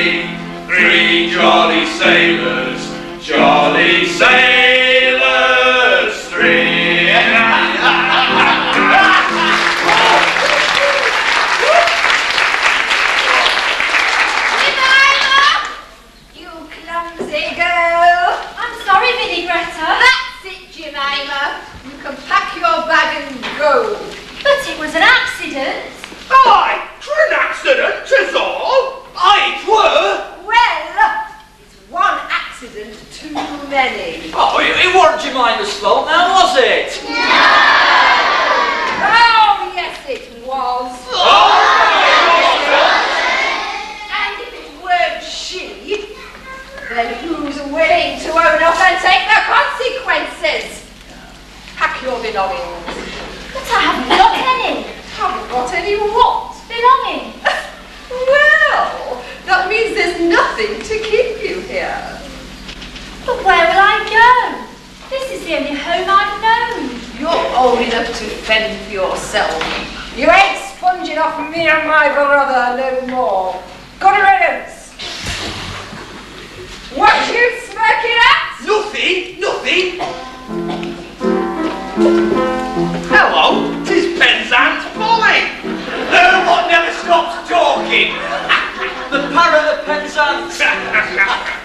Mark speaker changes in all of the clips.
Speaker 1: sailors three, three jolly sailors, jolly sailors three.
Speaker 2: Jemima! You clumsy girl! I'm sorry, Vinaigretta. That's it, Jemima. You can pack your bag and go. But it was an accident.
Speaker 1: Aye, twere an accident, tis all. Aye, twere.
Speaker 3: Well, it's one accident too many.
Speaker 4: Oh, it, it weren't Jemima's fault now, was it? No!
Speaker 3: Oh, yes, it was. Oh, And if it weren't she, then who's willing to own up and take the consequences? Pack your belongings.
Speaker 2: But I haven't got any.
Speaker 3: Haven't got any what?
Speaker 2: Belonging.
Speaker 3: Well, that means there's nothing to keep you here.
Speaker 2: But where will I go? This is the only home I've known.
Speaker 3: You're old enough to fend for yourself. You ain't sponging off me and my brother no more. Good riddance. What you smirking at?
Speaker 1: Nothing, nothing. Hello, tis Penzance Polly. The what never stops talking.
Speaker 4: The parrot of Penzance.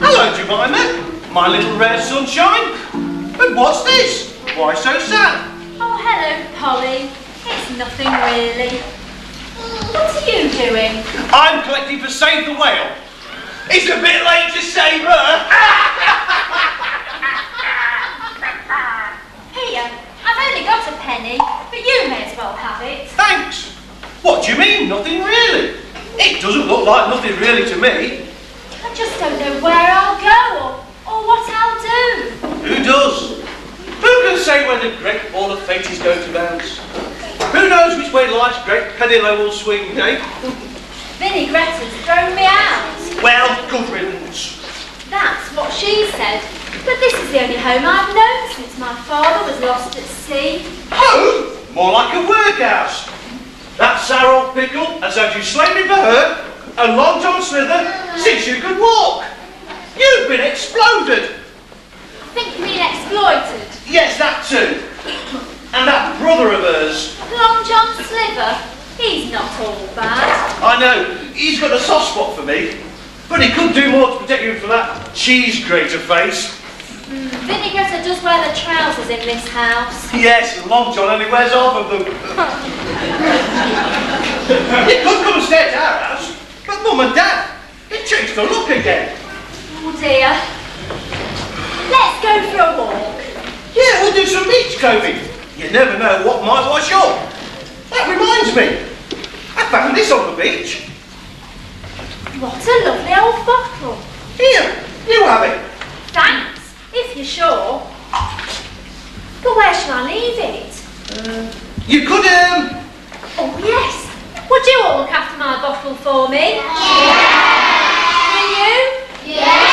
Speaker 5: Hello, Jemima, my little rare sunshine. And what's this? Why so sad?
Speaker 2: Oh, hello, Polly. It's nothing really. What are you doing?
Speaker 5: I'm collecting for Save the Whale.
Speaker 1: It's a bit late to save her.
Speaker 2: Here, I've only got a penny, but you may as well have it.
Speaker 5: Thanks. What do you mean? Nothing really. It doesn't look like nothing really to me.
Speaker 2: I just don't know where I'll go or, or what I'll do.
Speaker 5: Who does? Who can say when the great ball of fate is going to bounce? Who knows which way life's great pedalo will swing, eh?
Speaker 2: Vinaigretta's thrown me out.
Speaker 5: Well, good riddance.
Speaker 2: That she said. But this is the only home I've known since my father was lost at sea.
Speaker 5: Home? More like a workhouse. That sour old pickle has had you slaving for her and Long John Slither since you could walk. You've been exploded.
Speaker 2: I think you mean exploited.
Speaker 5: Yes, that too. And that brother of hers.
Speaker 2: Long John Sliver, he's not all bad.
Speaker 5: I know, he's got a soft spot for me. But he could do more to protect you from that cheese grater face.
Speaker 2: Mm, vinaigrette does wear the trousers in this house.
Speaker 5: Yes, and Long John only wears half of them. he could come and stay at our house, but Mum and Dad, they changed the look again.
Speaker 2: Oh dear. Let's go for a walk.
Speaker 5: Yeah, we'll do some beach combing. You never know what might wash up. That reminds me. I found this on the beach.
Speaker 2: What a lovely old bottle.
Speaker 5: Here, you have it.
Speaker 2: Thanks, if you're sure. But where shall I leave it?
Speaker 5: You could, um,
Speaker 2: Oh yes. Would you all look after my bottle for me? Will you? Do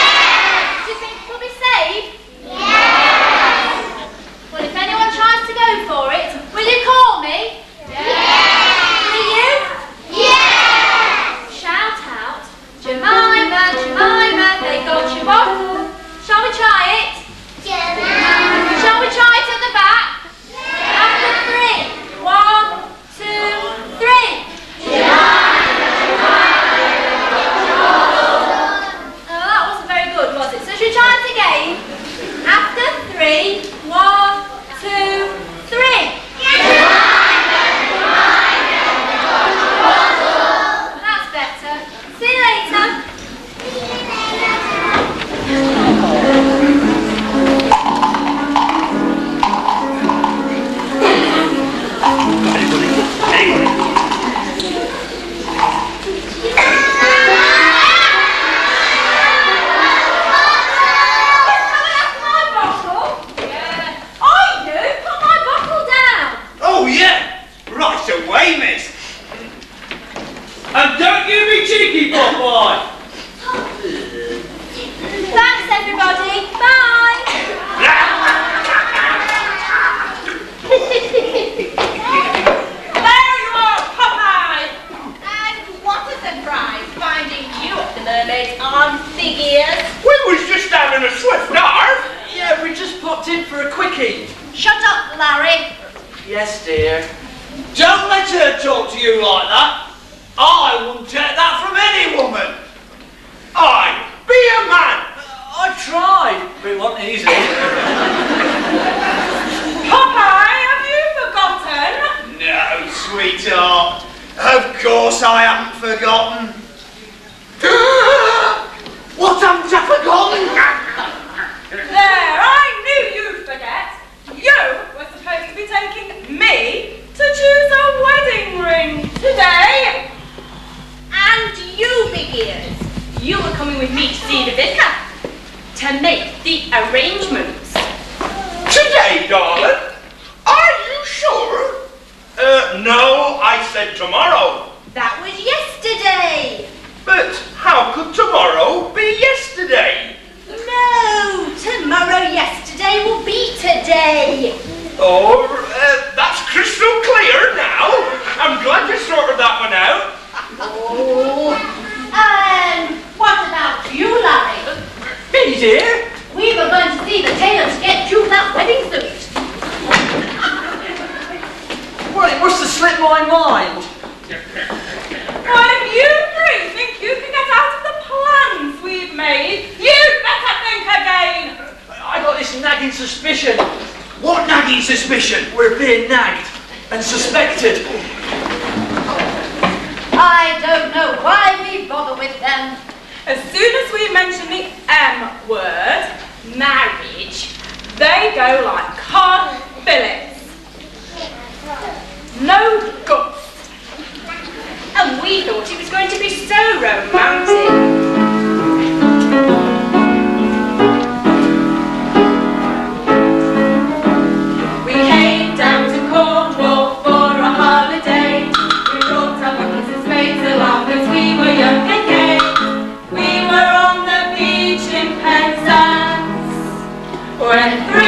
Speaker 2: one.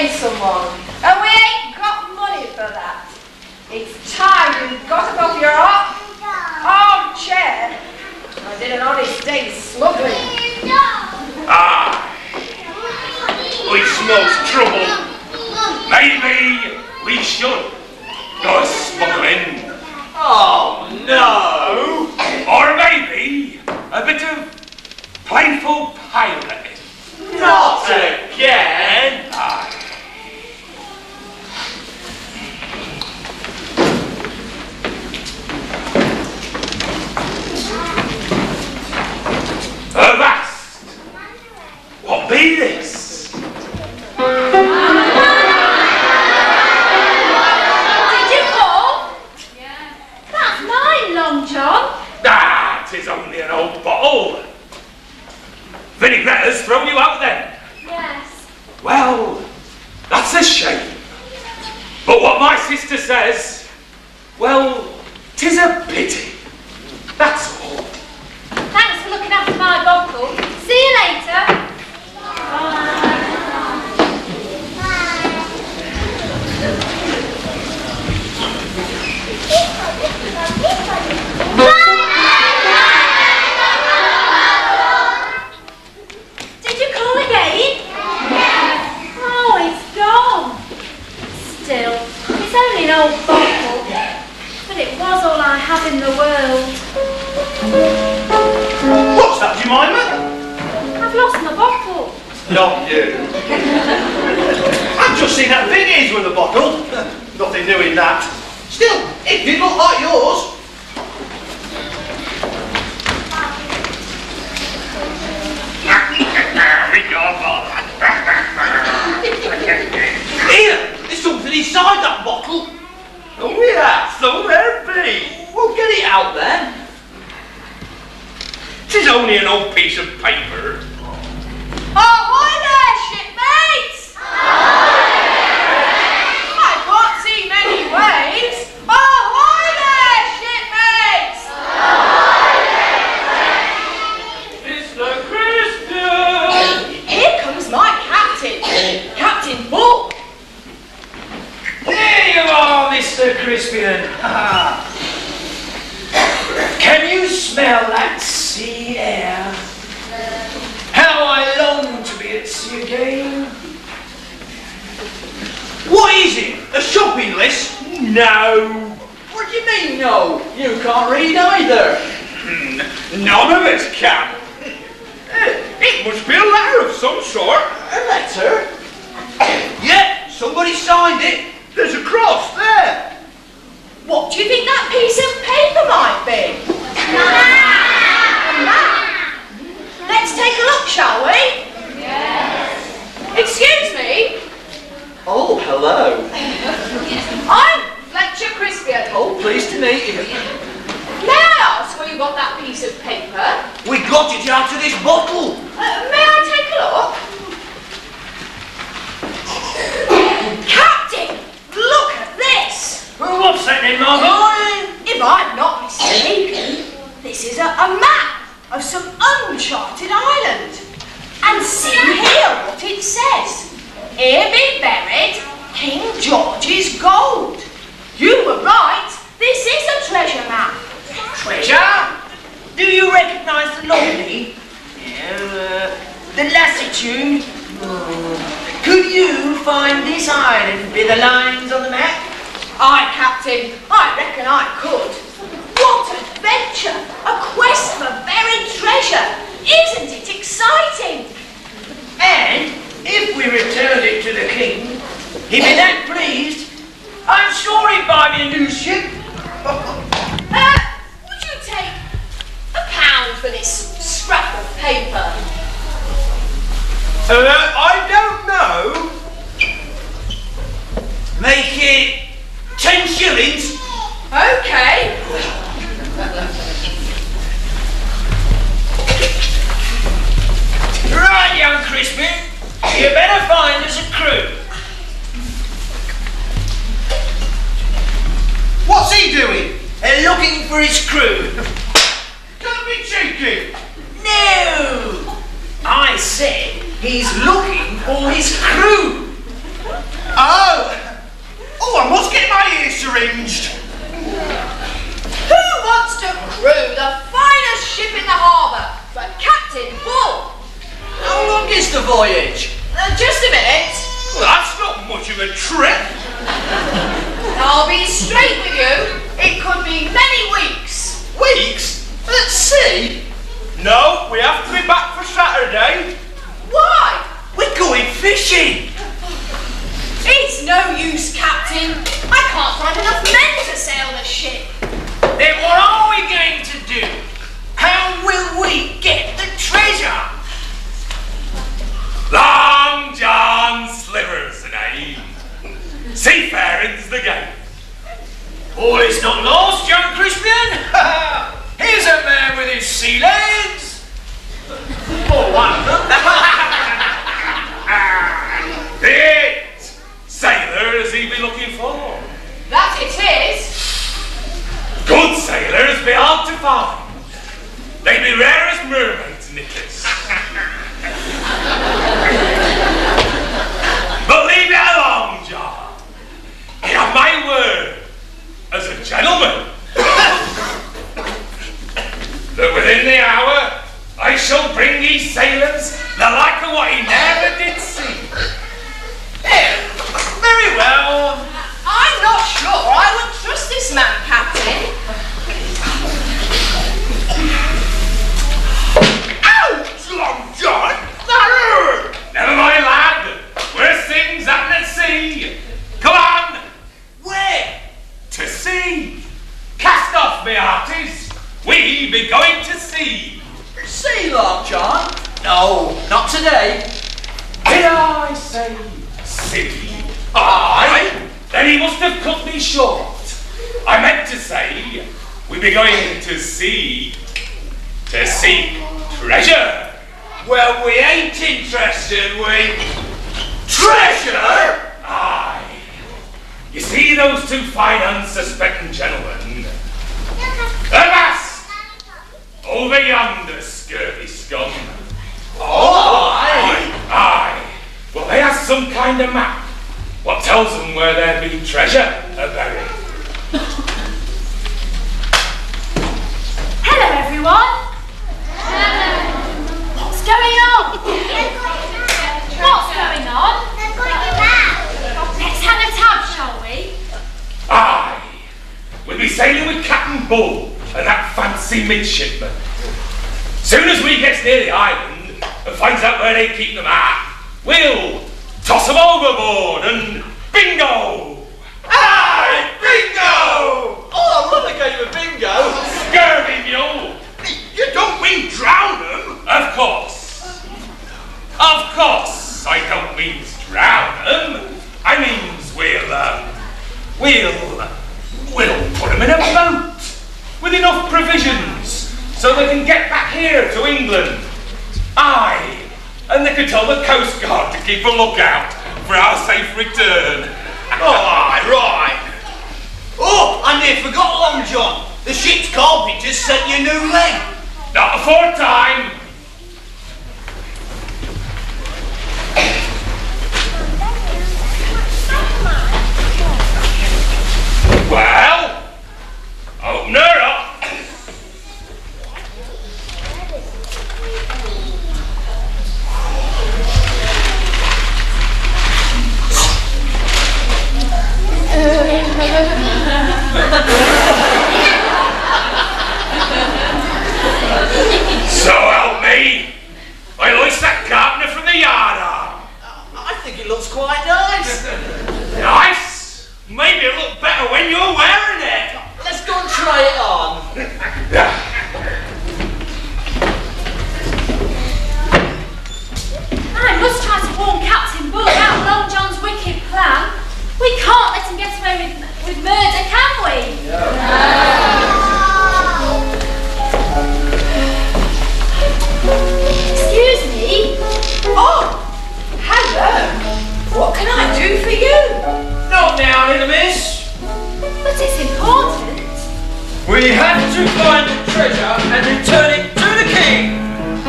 Speaker 2: pay someone.
Speaker 5: And
Speaker 1: we
Speaker 4: ain't got money for that.
Speaker 3: It's time you
Speaker 4: got above your arm chair.
Speaker 3: I
Speaker 6: did an
Speaker 5: honest day's smuggling. Ah, it
Speaker 3: smells trouble. Maybe we should go smuggling.
Speaker 7: Oh, no. What's that then, my boy?
Speaker 3: If I'm not mistaken, this is a, a map of some uncharted island. And see here what it says. Here be buried King George's gold. You were right, this is a treasure map.
Speaker 4: Treasure? Do you recognize the longitude? Uh, the lassitude? Hmm. Could you find this island with the lines on the map?
Speaker 3: Aye, Captain, I reckon I could. What adventure! A quest for buried treasure! Isn't it exciting?
Speaker 4: And if we return it to the king, he'd be that pleased. I'm sure he'd buy me a new ship.
Speaker 3: Uh, would you take a pound for this scrap of paper?
Speaker 7: Uh, I don't know. Make it ten shillings.
Speaker 3: Okay.
Speaker 4: Right, young Crispy. You better find us a crew.
Speaker 5: What's he doing?
Speaker 4: They're looking for his crew.
Speaker 5: Don't be cheeky.
Speaker 4: No! I said he's looking for his crew.
Speaker 5: Oh! Oh, I must get my ears syringed.
Speaker 3: Who wants to crew the finest ship in the harbour for Captain Bull?
Speaker 7: How long is the voyage?
Speaker 3: Uh, just a minute.
Speaker 8: Well, that's not much of a trip.
Speaker 3: I'll be straight with you. It could be many weeks.
Speaker 7: Weeks? At sea?
Speaker 8: No, we have to be back for Saturday.
Speaker 3: Why?
Speaker 7: We're going fishing.
Speaker 3: It's no use, Captain. I can't find enough men to sail the ship.
Speaker 4: Then what are we going to do? How will we get the treasure?
Speaker 8: Long John Slivers the name. Seafaring's the game.
Speaker 4: All is not lost, young Christian. Here's a man with his sea legs. Or one of them.
Speaker 8: Ah, it! sailor has he been looking for?
Speaker 3: That it is.
Speaker 4: Good
Speaker 8: sailors be hard to find. They be rare as mermaids, Nicholas. but leave it alone, John. I have my word, as a gentleman, that within the hour I shall bring ye sailors the like of what he never did see. There. Very well. I'm not sure I
Speaker 3: would trust this man, Captain.
Speaker 7: Out, Long John! That!
Speaker 8: Never mind, lad. Worse things happen at sea. Come on!
Speaker 4: Where?
Speaker 8: To sea. Cast off, me hearties. We be going to sea.
Speaker 4: Sea, Long John? No, not today.
Speaker 8: Here I say see? Ah, I? Then he must have cut me short. I meant to say we be going to sea to seek treasure.
Speaker 5: Well, we ain't interested, we. Treasure?
Speaker 8: Aye. You see those two fine unsuspecting gentlemen? Avast! Over yonder, scurvy scum. Some kind of map. What tells them where there be treasure a uh, buried.
Speaker 2: Hello, everyone. What's going on? What's going on? Let's hang a tab, shall we?
Speaker 8: Aye. We'll be sailing with Captain Bull and that fancy midshipman. Soon as we gets near the island and finds out where they keep them at, we'll toss them overboard and bingo!
Speaker 5: Aye, bingo! Oh, I love a game of bingo.
Speaker 8: Scurvy mule!
Speaker 5: You don't mean drown them?
Speaker 8: Of course. Of course, I don't mean drown them. I means we'll, um, we'll, we'll put them in a boat with enough provisions so they can get back here to England. Aye, and they can tell the Coast Guard to keep a lookout for our safe return.
Speaker 5: Aye, right. Oh, I near forgot Long John. The ship's carpenter sent you a new leg.
Speaker 8: Not before time. Well, open her up. So help me. I lost that carpenter from the yard arm.
Speaker 5: I think it looks quite nice.
Speaker 8: Nice. Maybe it'll look better when you're wearing it.
Speaker 5: Let's go and try it on.
Speaker 2: I must try to warn Captain Bull about Long John's wicked plan. We can't let him get away with, with murder, can we? No. Excuse me.
Speaker 3: Oh, hello. What can I do for you?
Speaker 4: Not now, little miss.
Speaker 2: But it's important.
Speaker 4: We have to find the treasure and return it to the king.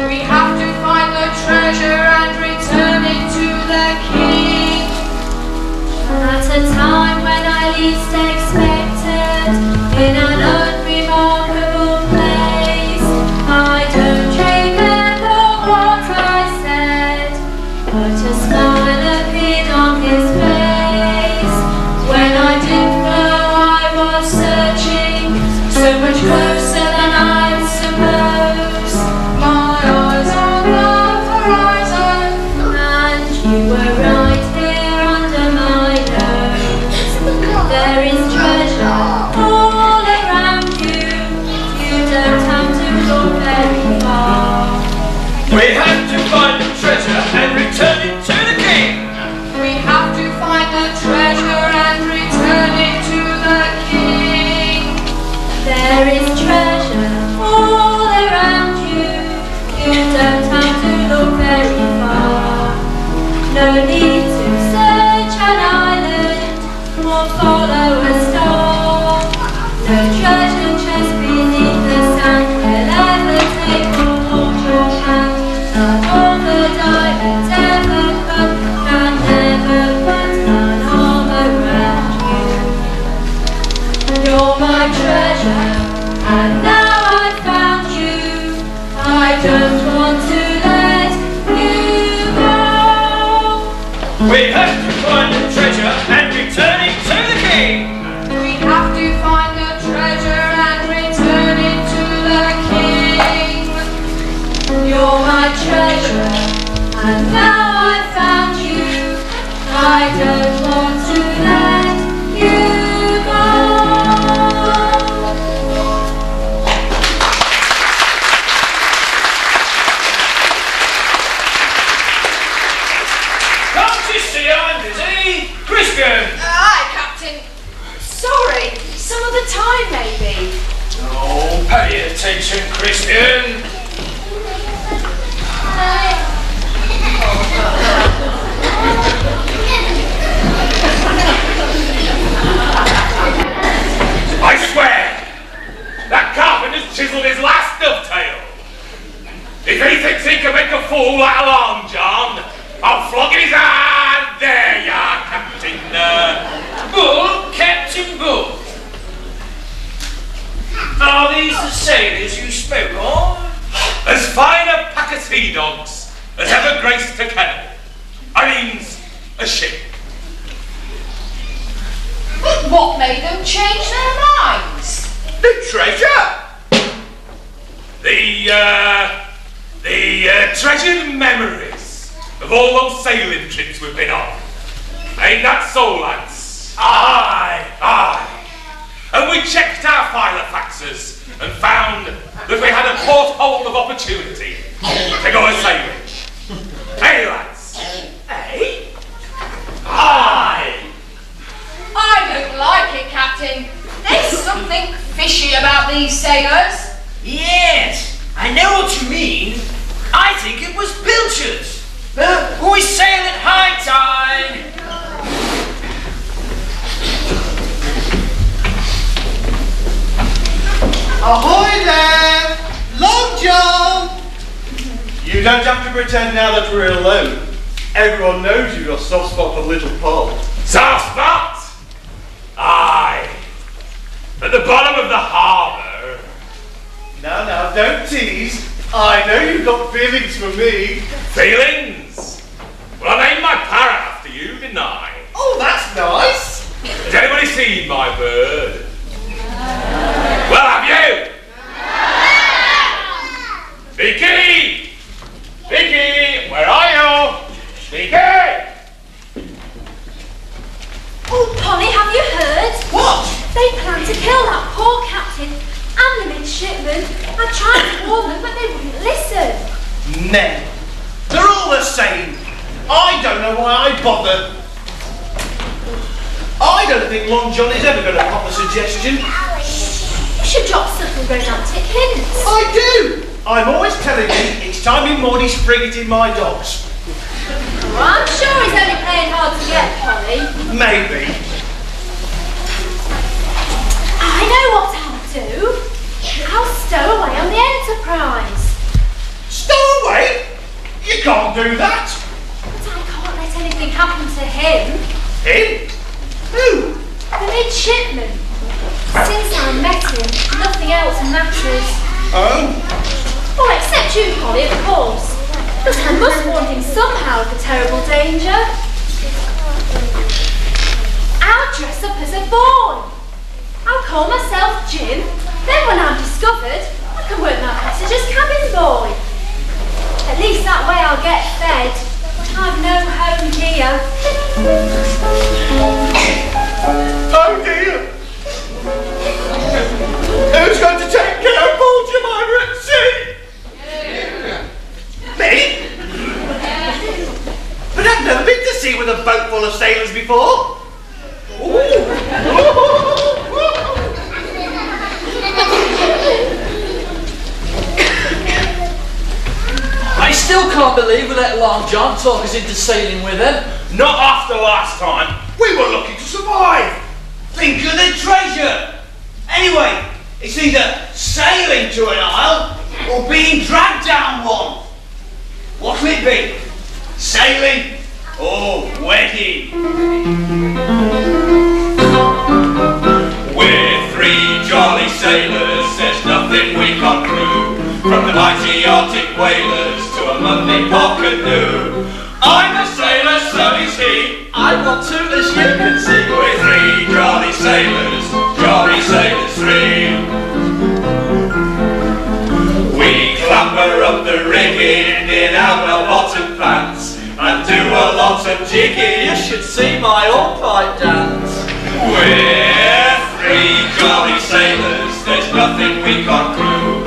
Speaker 3: We have to find the treasure and return it to the king.
Speaker 2: At a time when I least expected, in an No
Speaker 5: do that.
Speaker 2: But I can't let anything happen to him.
Speaker 5: Him? Who?
Speaker 2: The midshipman. Since I met him, nothing else matters.
Speaker 5: Oh.
Speaker 2: Well, except you, Polly, of course. But I must warn him somehow of the terrible danger. I'll dress up as a boy. I'll call myself Jim. Then when I'm discovered, I can work my passenger's cabin boy. At least that way I'll get fed. I've no home here.
Speaker 5: Oh dear. Who's going to take care of Paul Jemima at sea? Me? But I've never been to sea with a boat full of sailors before.
Speaker 4: I still can't believe we let Long John talk us into sailing with him.
Speaker 8: Not after last time.
Speaker 5: We were lucky to survive.
Speaker 7: Think of the treasure. Anyway, it's either sailing to an isle or being dragged down one. What'll it be? Sailing or wedding?
Speaker 1: We're three jolly sailors, there's nothing we can't do. From the mighty Arctic whalers Monday canoe. I'm a sailor, so is he.
Speaker 4: I want to, as you can see.
Speaker 1: We're three jolly sailors, jolly sailors three. We clamber up the rigging in our bell-bottom pants and do a lot of jigging.
Speaker 4: You should see my old pipe dance.
Speaker 1: We're three jolly sailors, there's nothing we can't crew.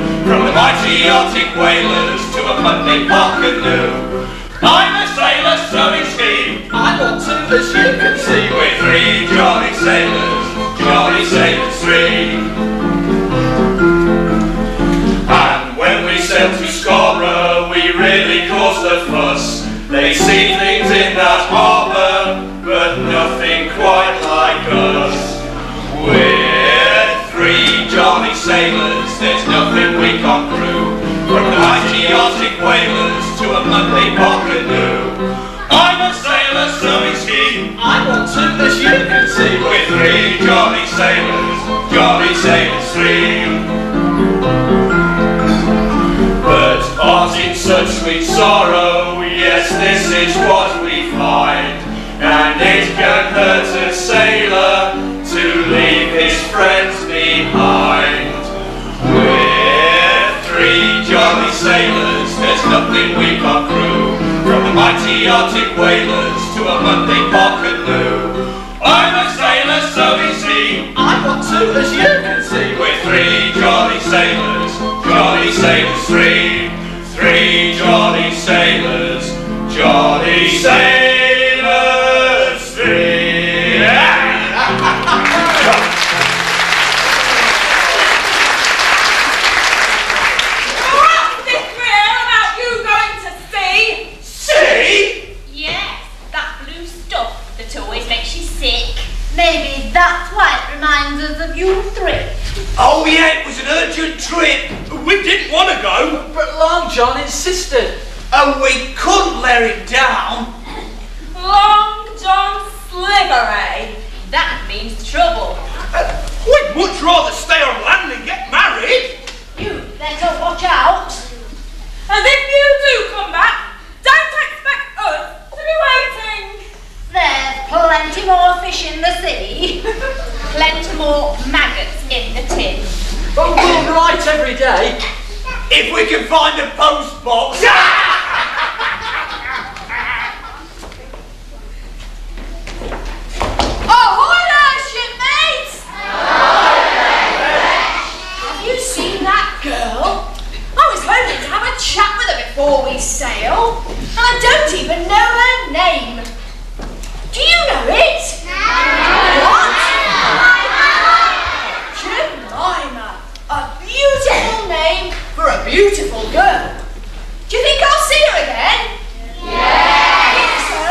Speaker 1: The Arctic whalers to a Monday canoe. I'm a sailor, so is he.
Speaker 4: I want to, as you can see.
Speaker 1: We're three jolly sailors, jolly sailors three. Arctic whalers to a pot canoe. I'm a sailor, so is he.
Speaker 5: I want to, as you can see.
Speaker 1: We're three jolly sailors, jolly sailors three. But art in such sweet sorrow, yes, this is what we find. And it can hurt a mighty Arctic whalers to a Monday pot canoe. I'm a sailor, so is he.
Speaker 5: I want to, as you can see.
Speaker 1: We're three jolly sailors, jolly sailors three, three jolly sailors, jolly sailors
Speaker 7: Oh yeah, it was an urgent trip.
Speaker 8: We didn't want to go.
Speaker 4: But Long John insisted.
Speaker 7: And we couldn't let it down.
Speaker 9: Long John Slivery.
Speaker 2: That means trouble.
Speaker 8: Uh, we'd much rather stay on land and get married.
Speaker 10: You better watch out.
Speaker 9: And if you do come back, don't expect us to be waiting.
Speaker 10: There's plenty more fish in the sea.
Speaker 2: Plenty more maggots in the tin.
Speaker 4: But we'll write every day.
Speaker 7: If we can find a post box.
Speaker 3: Ahoy there, shipmates! Have you seen that girl? I was hoping to have a chat with her before we sail, and I don't even know her name. Do you know it? No. What? Jemima. A beautiful name for a beautiful girl. Do you think I'll see her again? Yeah. I so.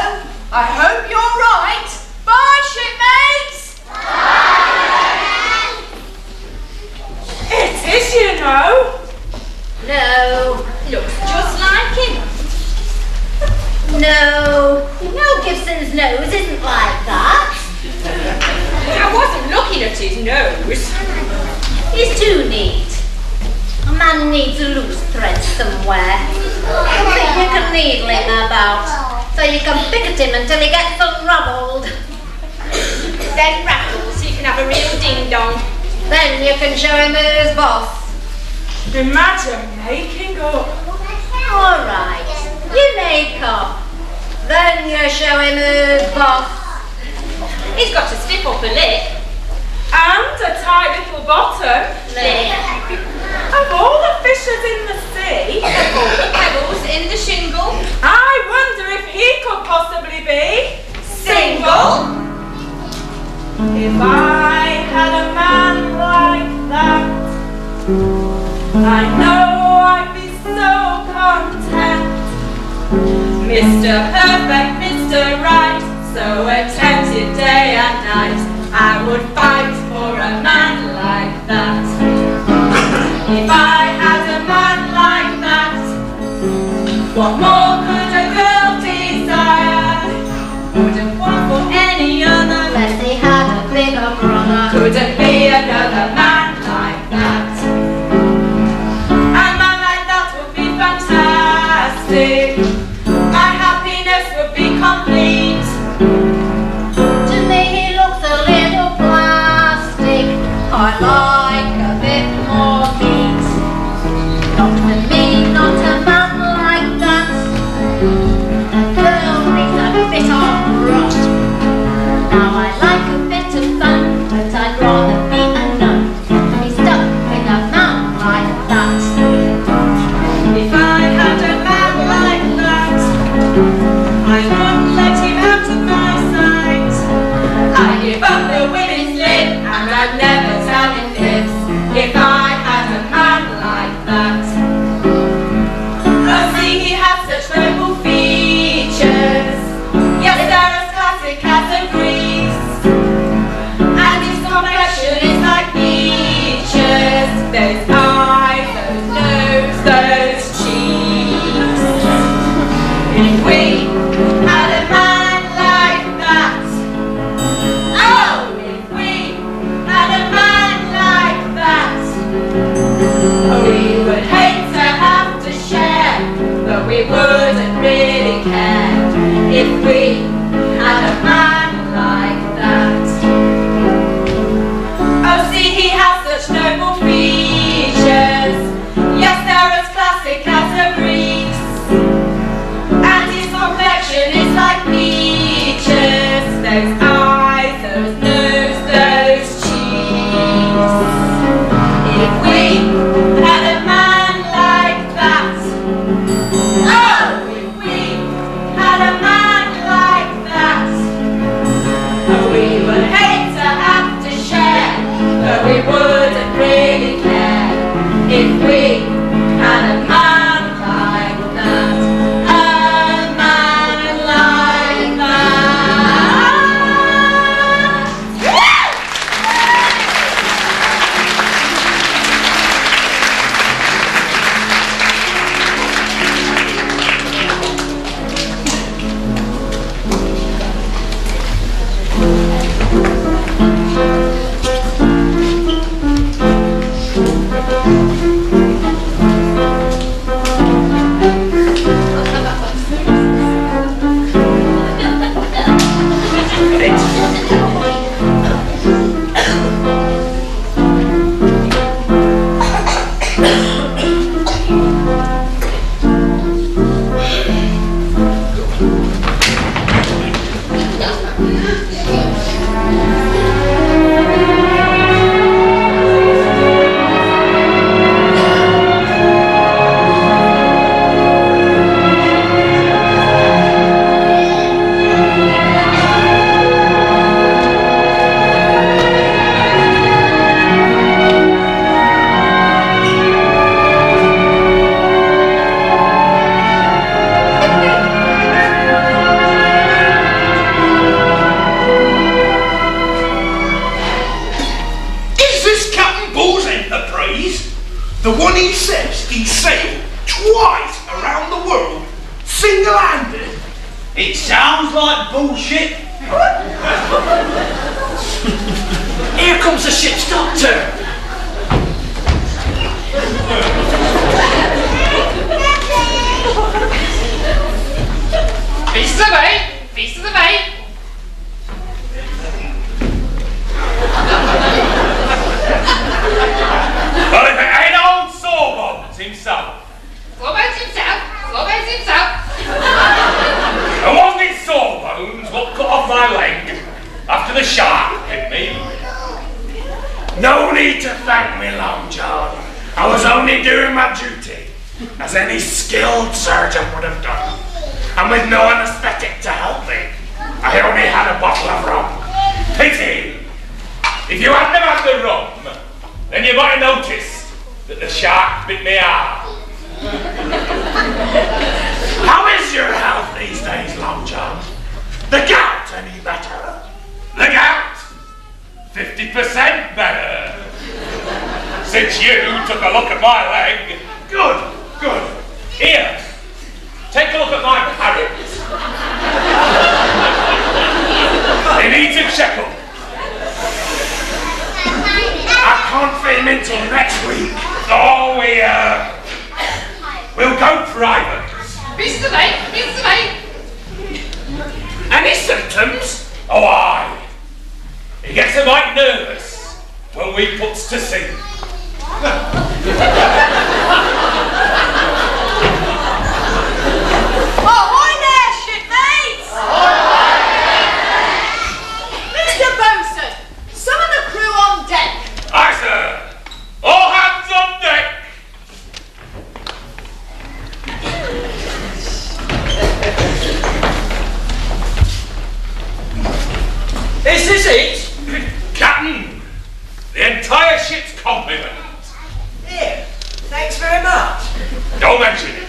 Speaker 3: I hope you're right. Bye, shipmates. Bye.
Speaker 9: It is, you know.
Speaker 10: No,
Speaker 2: Looks just like him.
Speaker 10: No. Mel Gibson's nose isn't like that.
Speaker 2: I wasn't looking at his nose.
Speaker 10: He's too neat. A man needs a loose thread somewhere. Something you can needle him about. So you can pick at him until he gets unraveled.
Speaker 2: Then rattle so you can have a real ding dong.
Speaker 10: Then you can show him who's boss.
Speaker 9: Imagine making up.
Speaker 10: Alright, you make up. Then you show him who's boss.
Speaker 2: He's got a stiff upper lip.
Speaker 9: And a tight little bottom.
Speaker 10: Lip.
Speaker 9: Of all the fishes in the sea,
Speaker 2: All the pebbles in the shingle.
Speaker 9: I wonder if he could possibly be
Speaker 2: Single.
Speaker 9: If I had a man like that, I know I'd be so content. Mr. Perfect, Mr. Right, so attentive day and night. I would fight for a man like that. If I had a man like that, what more
Speaker 8: Since you took a look at my leg. Good, good. Here, take a look at my parrot. Needs a checkup. I can't fit him until next week. Oh, we, uh, we'll go private.
Speaker 3: Eight! Pieces of eight!
Speaker 8: Any symptoms? Oh, aye. He gets a mite nervous when we puts to sea.
Speaker 11: Is this it?
Speaker 8: Captain, the entire ship's complement.
Speaker 12: Here, thanks very much.
Speaker 8: Don't mention it.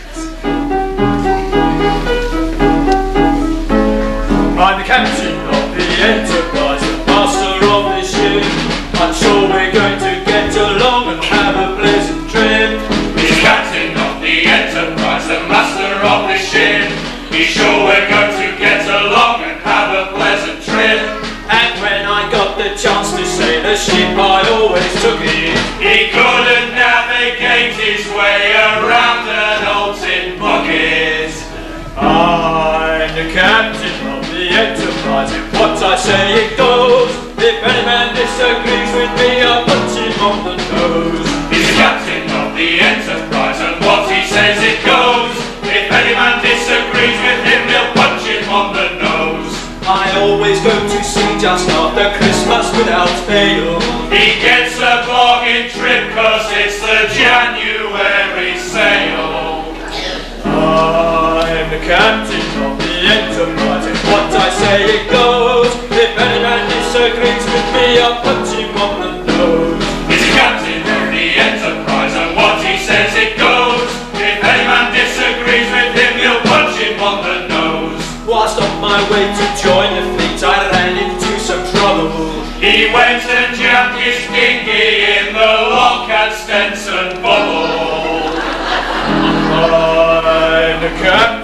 Speaker 4: I'm the captain of the Enterprise, the master of this ship. I'm sure we're going to get along and have a pleasant trip.
Speaker 1: He's captain of the Enterprise, the master of the ship. He's sure we're going He couldn't navigate his way around an old tin bucket.
Speaker 4: I'm the captain of the Enterprise, and what I say it goes. If any man disagrees with me, I'll punch him on the nose.
Speaker 1: He's the captain of the Enterprise, and what he says it goes. If any man disagrees with him, he'll punch him on the nose.
Speaker 4: I always go to sea just after Christmas without fail.
Speaker 1: He gets a walking trip cause it's the January sale.
Speaker 4: I'm the captain of the enterprise, it's what I say it goes. If any man disagrees with me, I'll punch him on the nose.
Speaker 1: He's the captain of the enterprise, and what he says it goes. If any man disagrees with him, he'll punch him on the nose.
Speaker 4: Whilst on my way to join
Speaker 1: went and jammed his dinghy in the lock at Stenson Bubble.
Speaker 4: and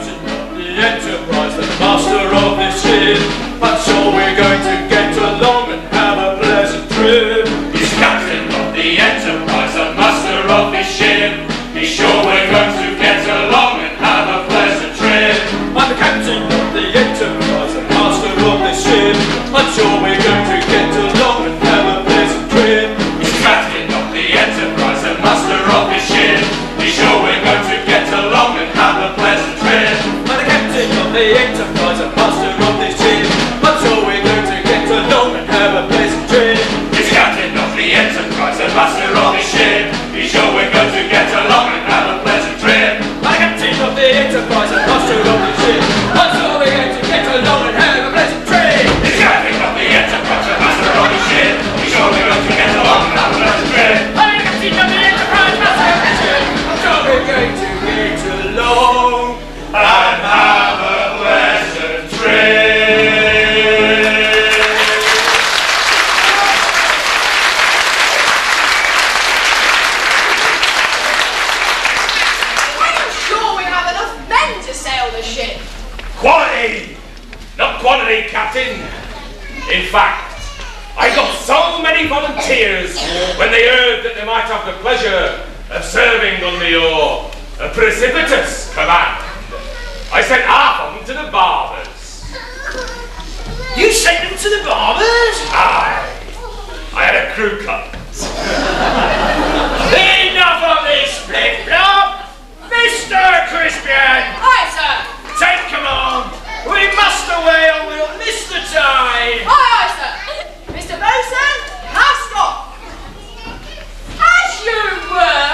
Speaker 8: many volunteers when they heard that they might have the pleasure of serving under your uh, precipitous command. I sent half of them to the barbers.
Speaker 13: You sent them to the barbers?
Speaker 8: Aye. I had a crew cut.
Speaker 13: Enough of this flip-flop! Mr. Christian!
Speaker 3: Aye, sir!
Speaker 13: Take command! We must away or we'll miss the time!
Speaker 3: Aye, aye, sir! Mr. Bosun!
Speaker 8: Whoa!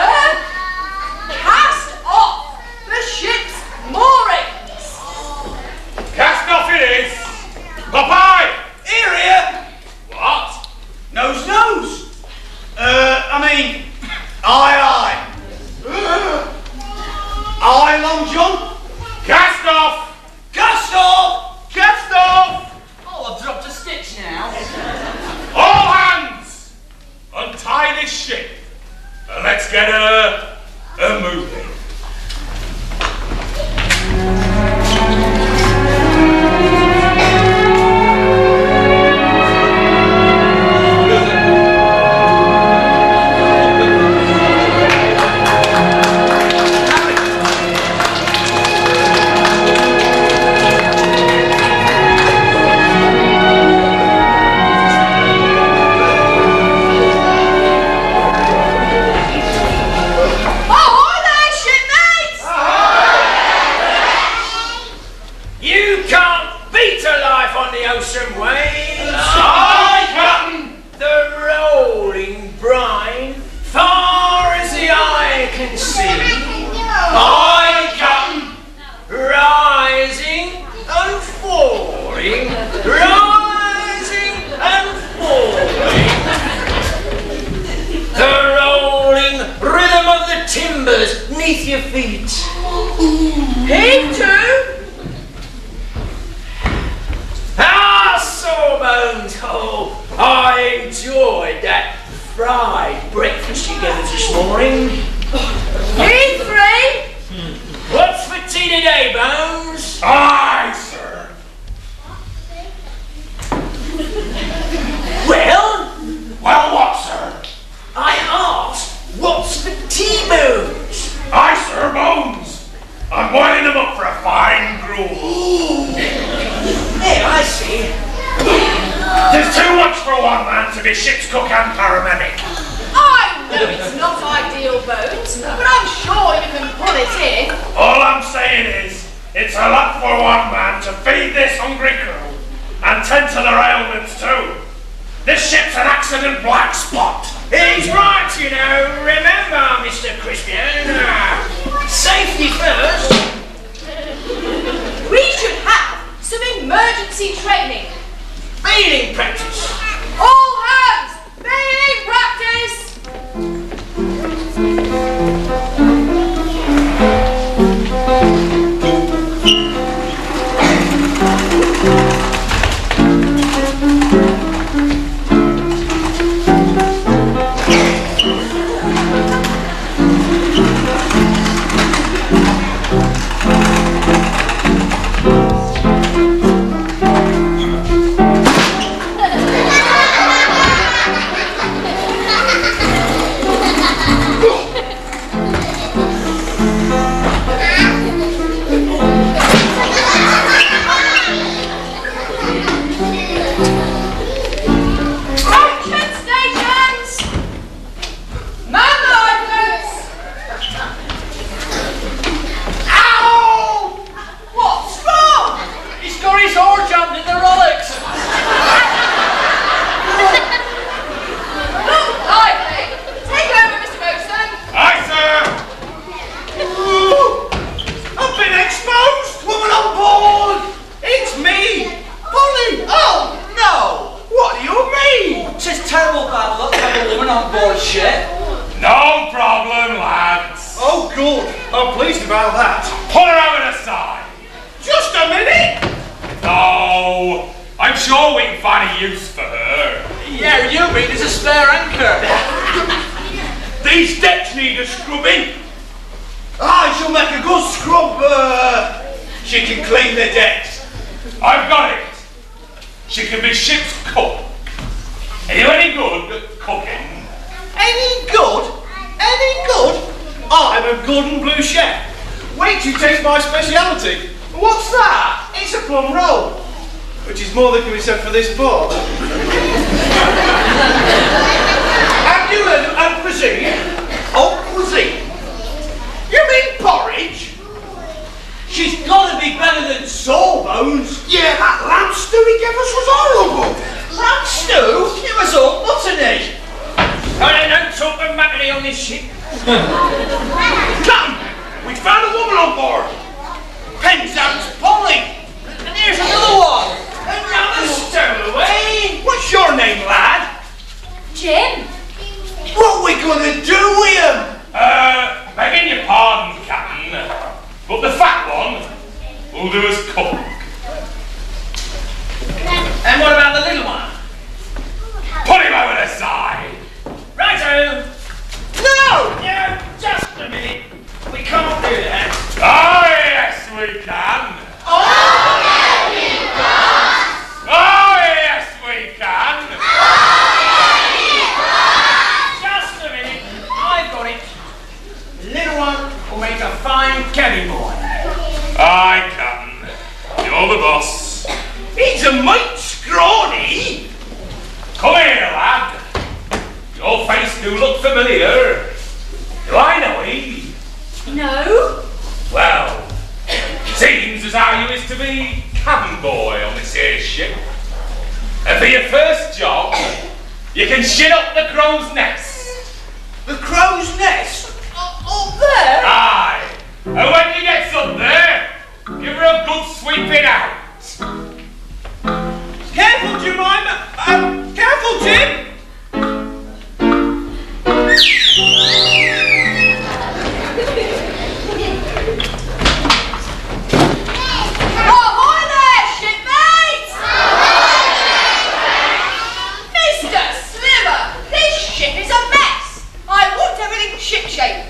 Speaker 8: shipshape.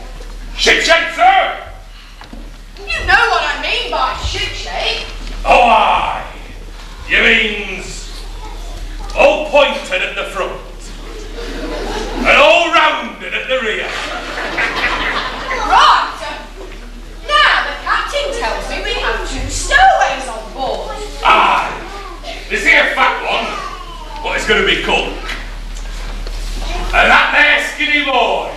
Speaker 3: Shipshape, sir?
Speaker 8: You know what I mean by shipshape.
Speaker 3: Oh, aye. You means all pointed at the front and all rounded at the rear.
Speaker 8: right. Um, now the captain tells me we have two stowaways on board.
Speaker 3: Aye. This here fat one, what is going to be called? And that there skinny boy.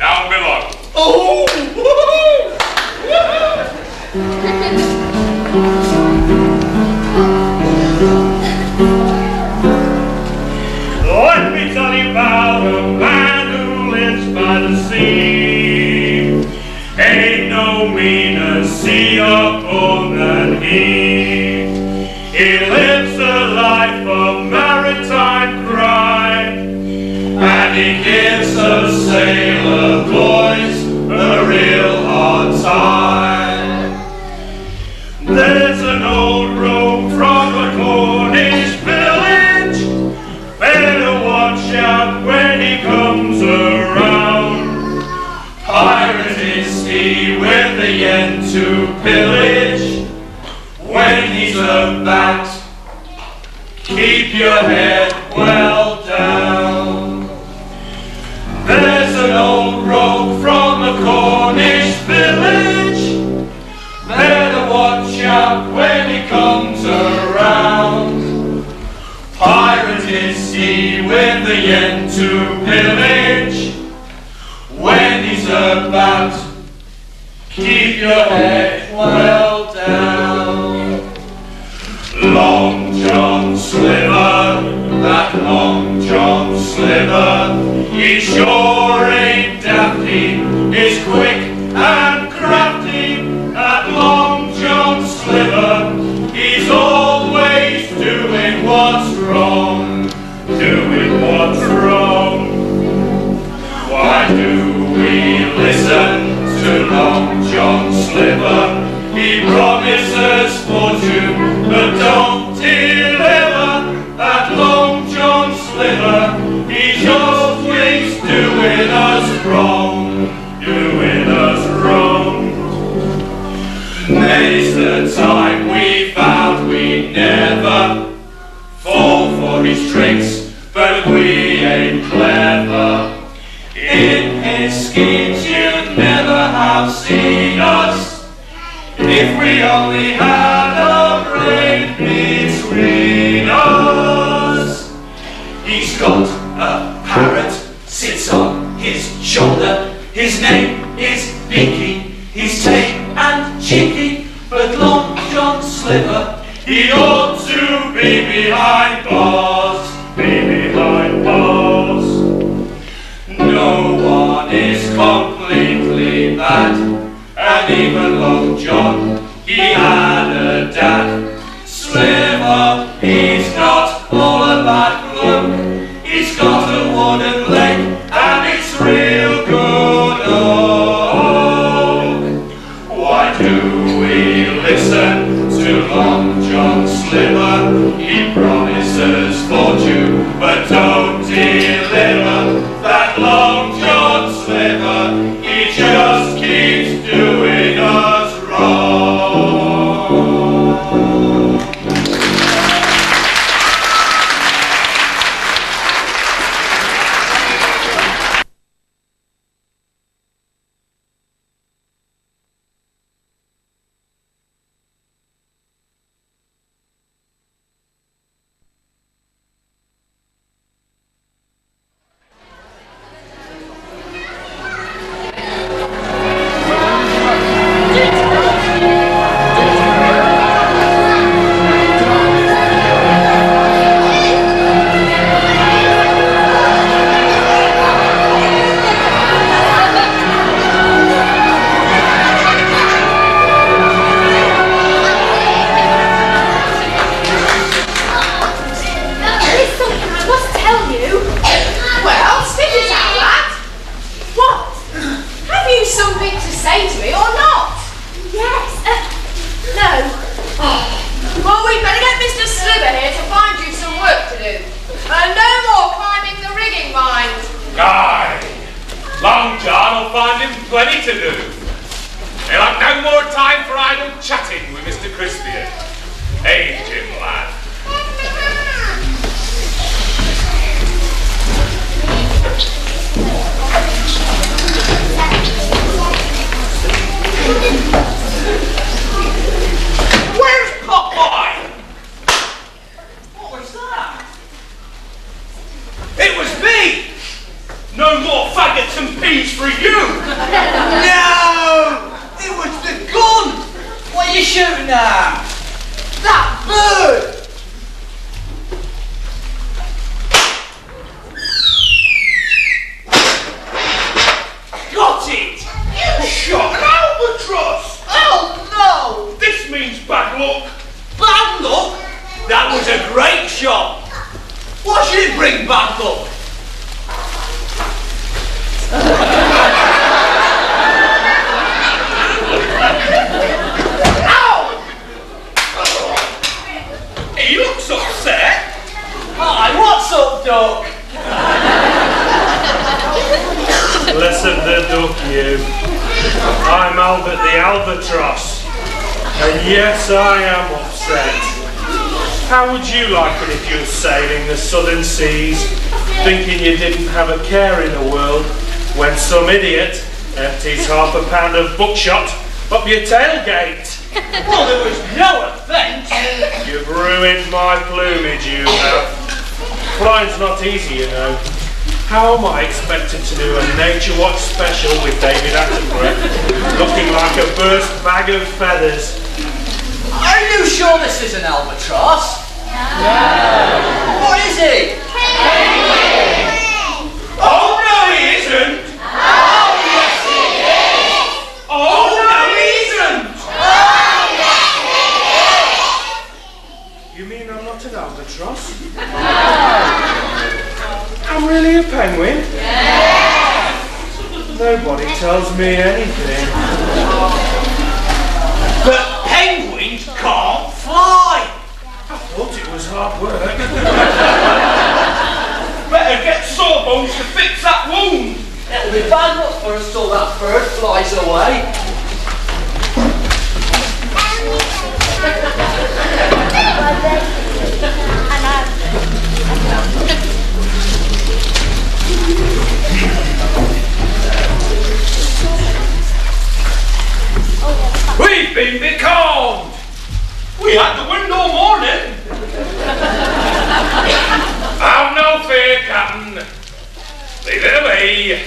Speaker 8: down below.
Speaker 5: Oh!
Speaker 1: Let me tell you about to pillage when he's about. Keep your head.
Speaker 14: bookshop. Tells me anything.
Speaker 5: But penguins can't fly.
Speaker 14: I thought it was hard work.
Speaker 8: Better get Sawbones to fix that wound.
Speaker 4: It'll be bad luck for us till that bird flies away.
Speaker 8: We've been becalmed. We had the wind all morning. Have no fear, Captain. Leave it away.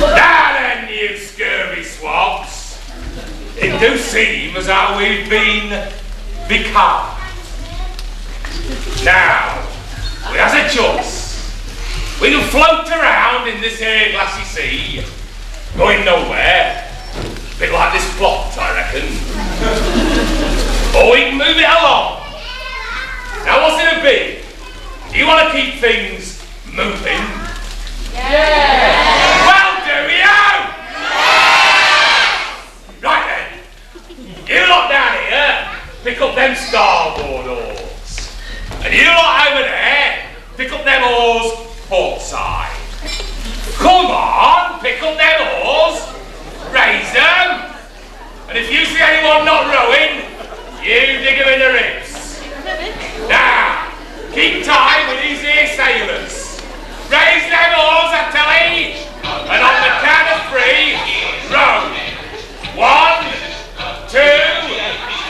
Speaker 8: Now then, you scurvy swabs. It do seem as how we've been becalmed. Now, We can float around in this here glassy sea, going nowhere. Bit like this plot, I reckon. or oh, we can move it along. Now, what's it a be? Do you want to keep things moving? Yeah. Well, do you? Right then. You lot down here, pick up them starboard oars. And you lot over there, pick up them oars port side. Come on, pick up them oars, raise them. And if you see anyone not rowing, you dig them in the ribs. Now, keep time with these here sailors. Raise them oars, I tell. And on the count of three, row. One, two,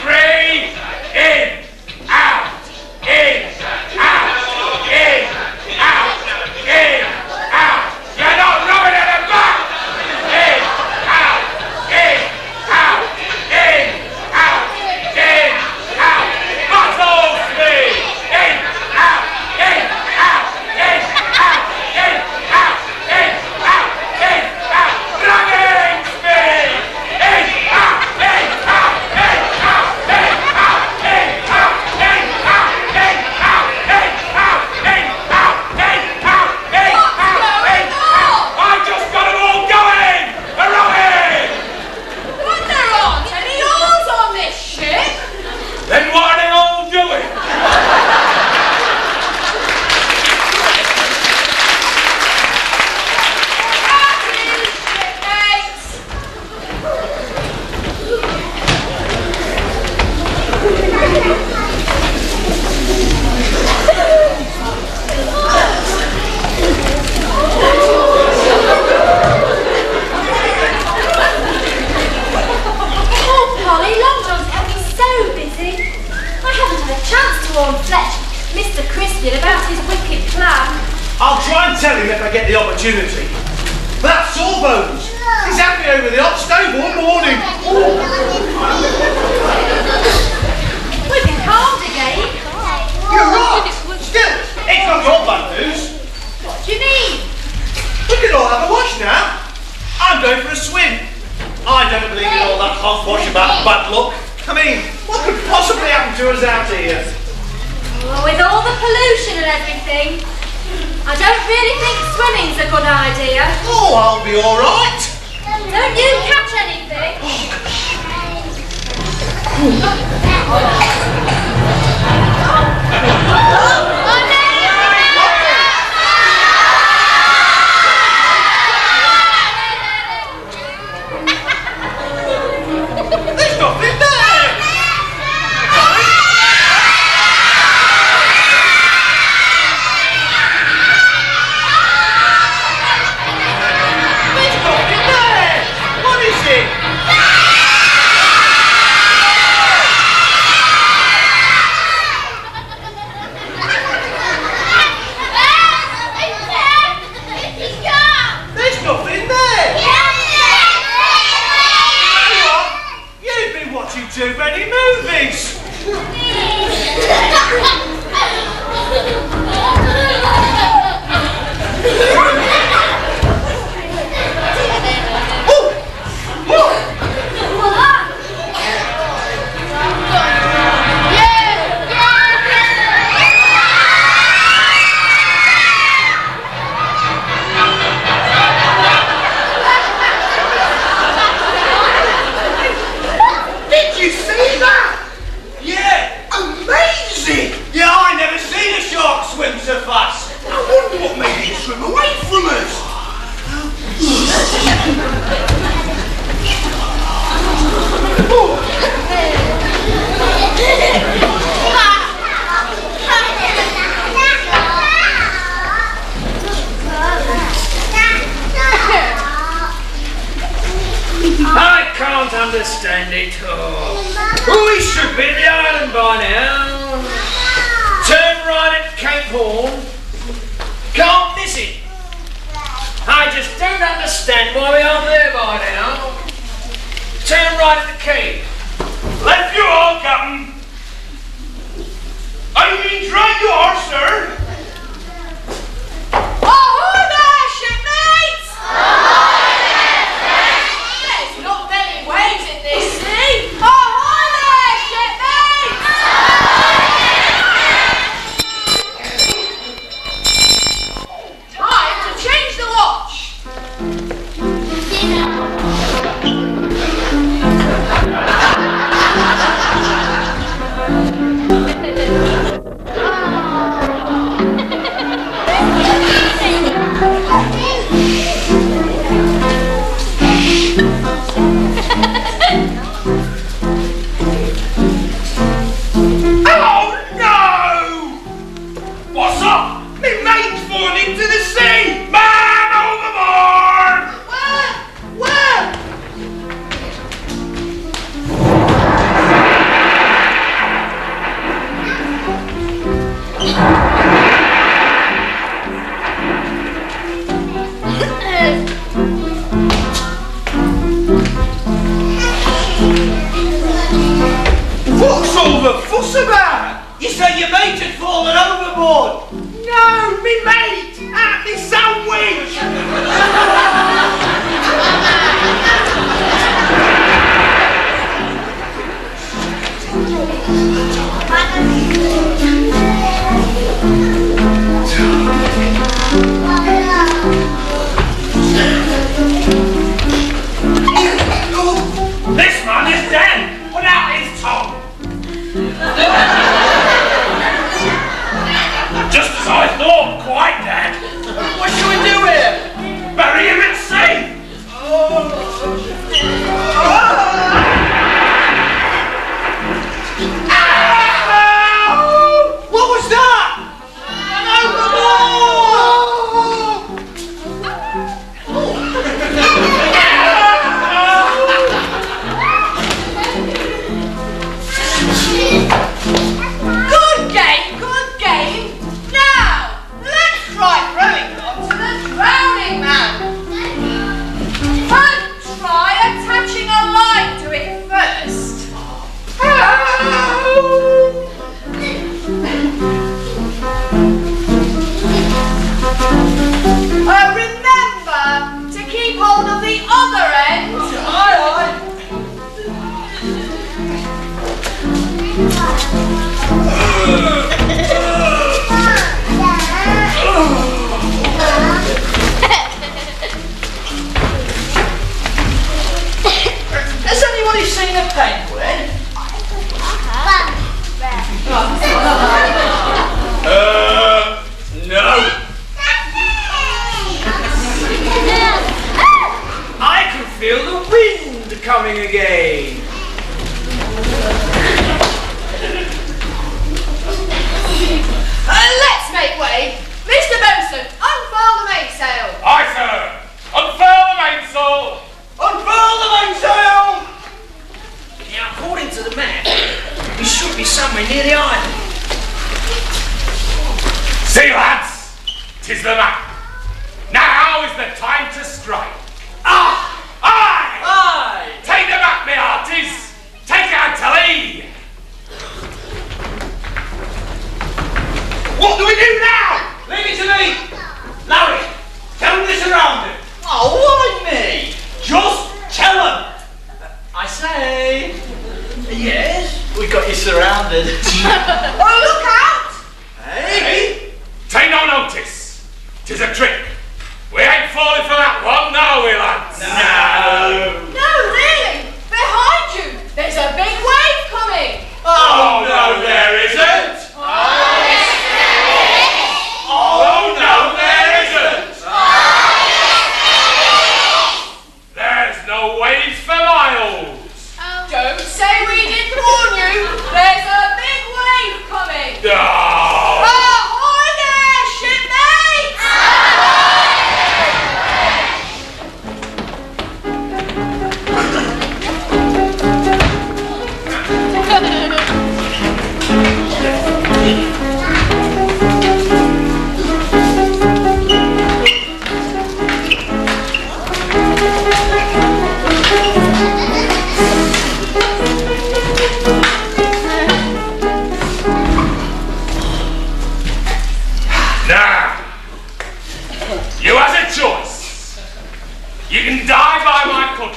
Speaker 8: three, in,
Speaker 5: try and tell him if I get the opportunity. That Sawbones! He's had me over the hot stove all morning.
Speaker 2: We've been calmed again.
Speaker 5: You're right! Still, it's not your bad news.
Speaker 2: What do you mean?
Speaker 5: We can all have a wash now. I'm going for a swim. I don't believe in all that hogwash about bad luck. I mean, what could possibly happen to us out here?
Speaker 2: Well, with all the pollution and everything, I don't really think swimming's a good idea.
Speaker 5: Oh, I'll be all right.
Speaker 2: Don't you catch anything?
Speaker 4: Oh, There's by now. Turn right at Cape Horn. Can't miss it. I just don't understand why we aren't
Speaker 5: said your mate had fallen overboard. No, me mate at me sandwich.
Speaker 8: This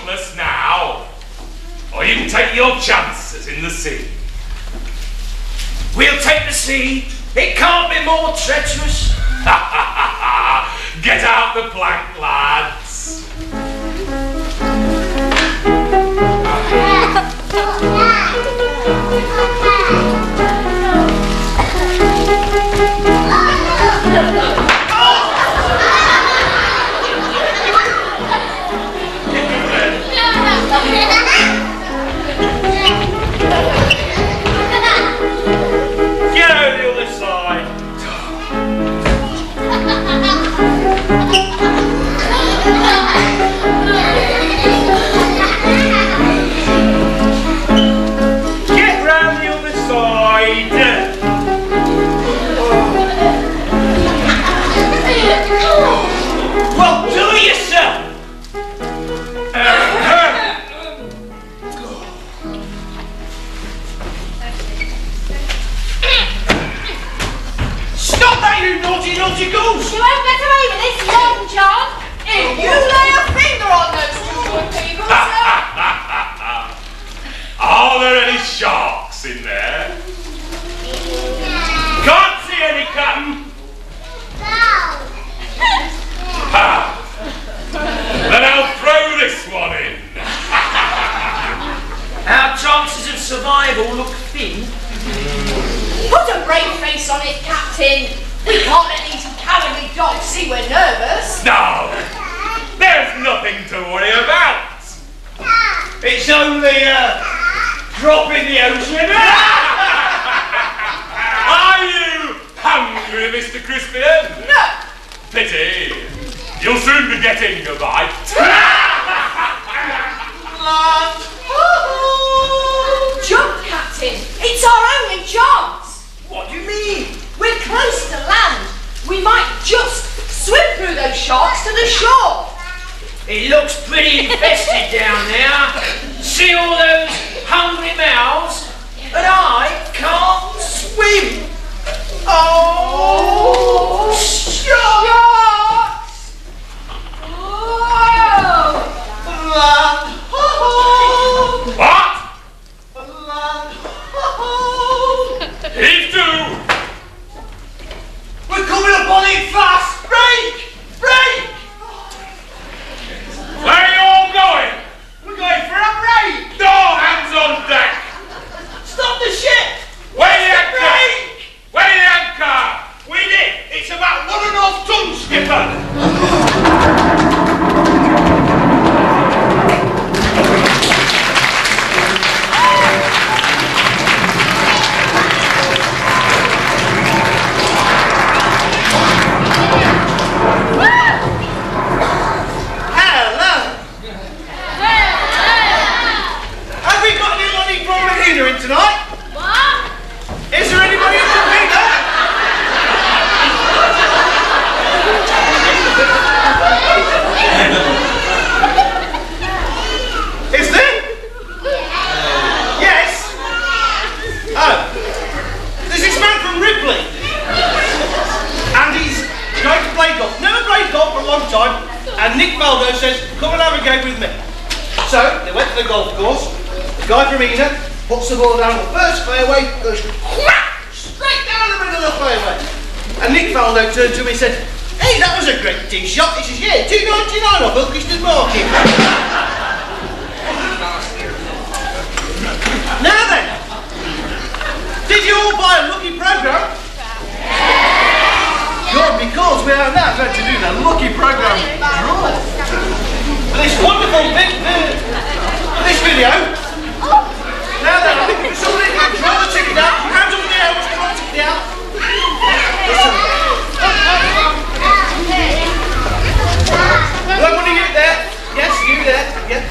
Speaker 8: cutlass now, or you can take your chances in the sea.
Speaker 4: We'll take the sea. It can't be more treacherous.
Speaker 8: Get out the plank, lads. there any sharks in there? Can't see any, Captain. Ha! Then I'll throw this one in.
Speaker 4: Our chances of survival look thin.
Speaker 3: put a brave face on it, Captain. We can't let these cowardly dogs see we're nervous.
Speaker 8: No, there's nothing to worry about.
Speaker 5: It's only a drop in the ocean.
Speaker 8: Are you hungry, Mr. Crispian?
Speaker 3: No,
Speaker 8: Pity. You'll soon be getting a bite.
Speaker 3: jump, Captain. It's our only chance.
Speaker 5: what do you mean?
Speaker 3: We're close to land. We might just swim through those sharks to the shore.
Speaker 4: It looks pretty infested down there. See all those hungry mouths? But I can't swim. Oh,
Speaker 3: Sharks! Oh!
Speaker 5: Land ho
Speaker 8: What?
Speaker 5: Land!
Speaker 8: Heave to!
Speaker 5: We're coming up on it fast! Break! Break!
Speaker 8: Where are you all going?
Speaker 5: We're going for a break!
Speaker 8: No hands on deck!
Speaker 5: Stop the ship!
Speaker 8: Where the anchor? Right? The anchor?
Speaker 7: We need it. It's about one and a half tons, skipper.
Speaker 5: time, and Nick Faldo says, come and have a game with me. So, they went to the golf course, the guy from Ina puts the ball down the first fairway, goes crack, straight down the middle of the fairway. And Nick Faldo turned to me and said, hey, that was a great tee shot. He says, yeah, 299 off Ilkeston Market. now then, did you all buy a lucky programme? Good, because we are now going to do the lucky programme draw. For this wonderful big, uh, for this video. Now then, I think somebody can draw the ticket out, hands up in the air, draw the ticket out? What are you there? Yes, you there. Yeah.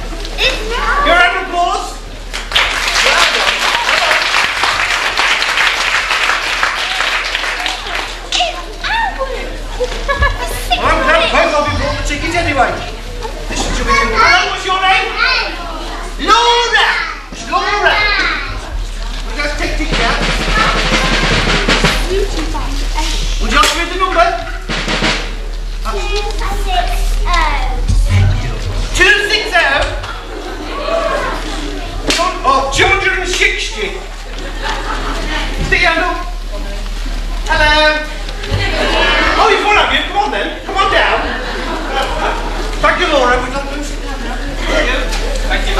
Speaker 5: Your round of applause. Well done. I'm glad both of you bought the ticket anyway. Listen to me. Hello, what's your name? Laura. It's Laura. We'll just take the ticket out. Would you like to read the number? Two six oh. Oh, 260. Stick your hand up. Hello. Oh, you've have you? Come on then. Come on down. Thank you, Laura. Sit down now? Thank you. Thank you.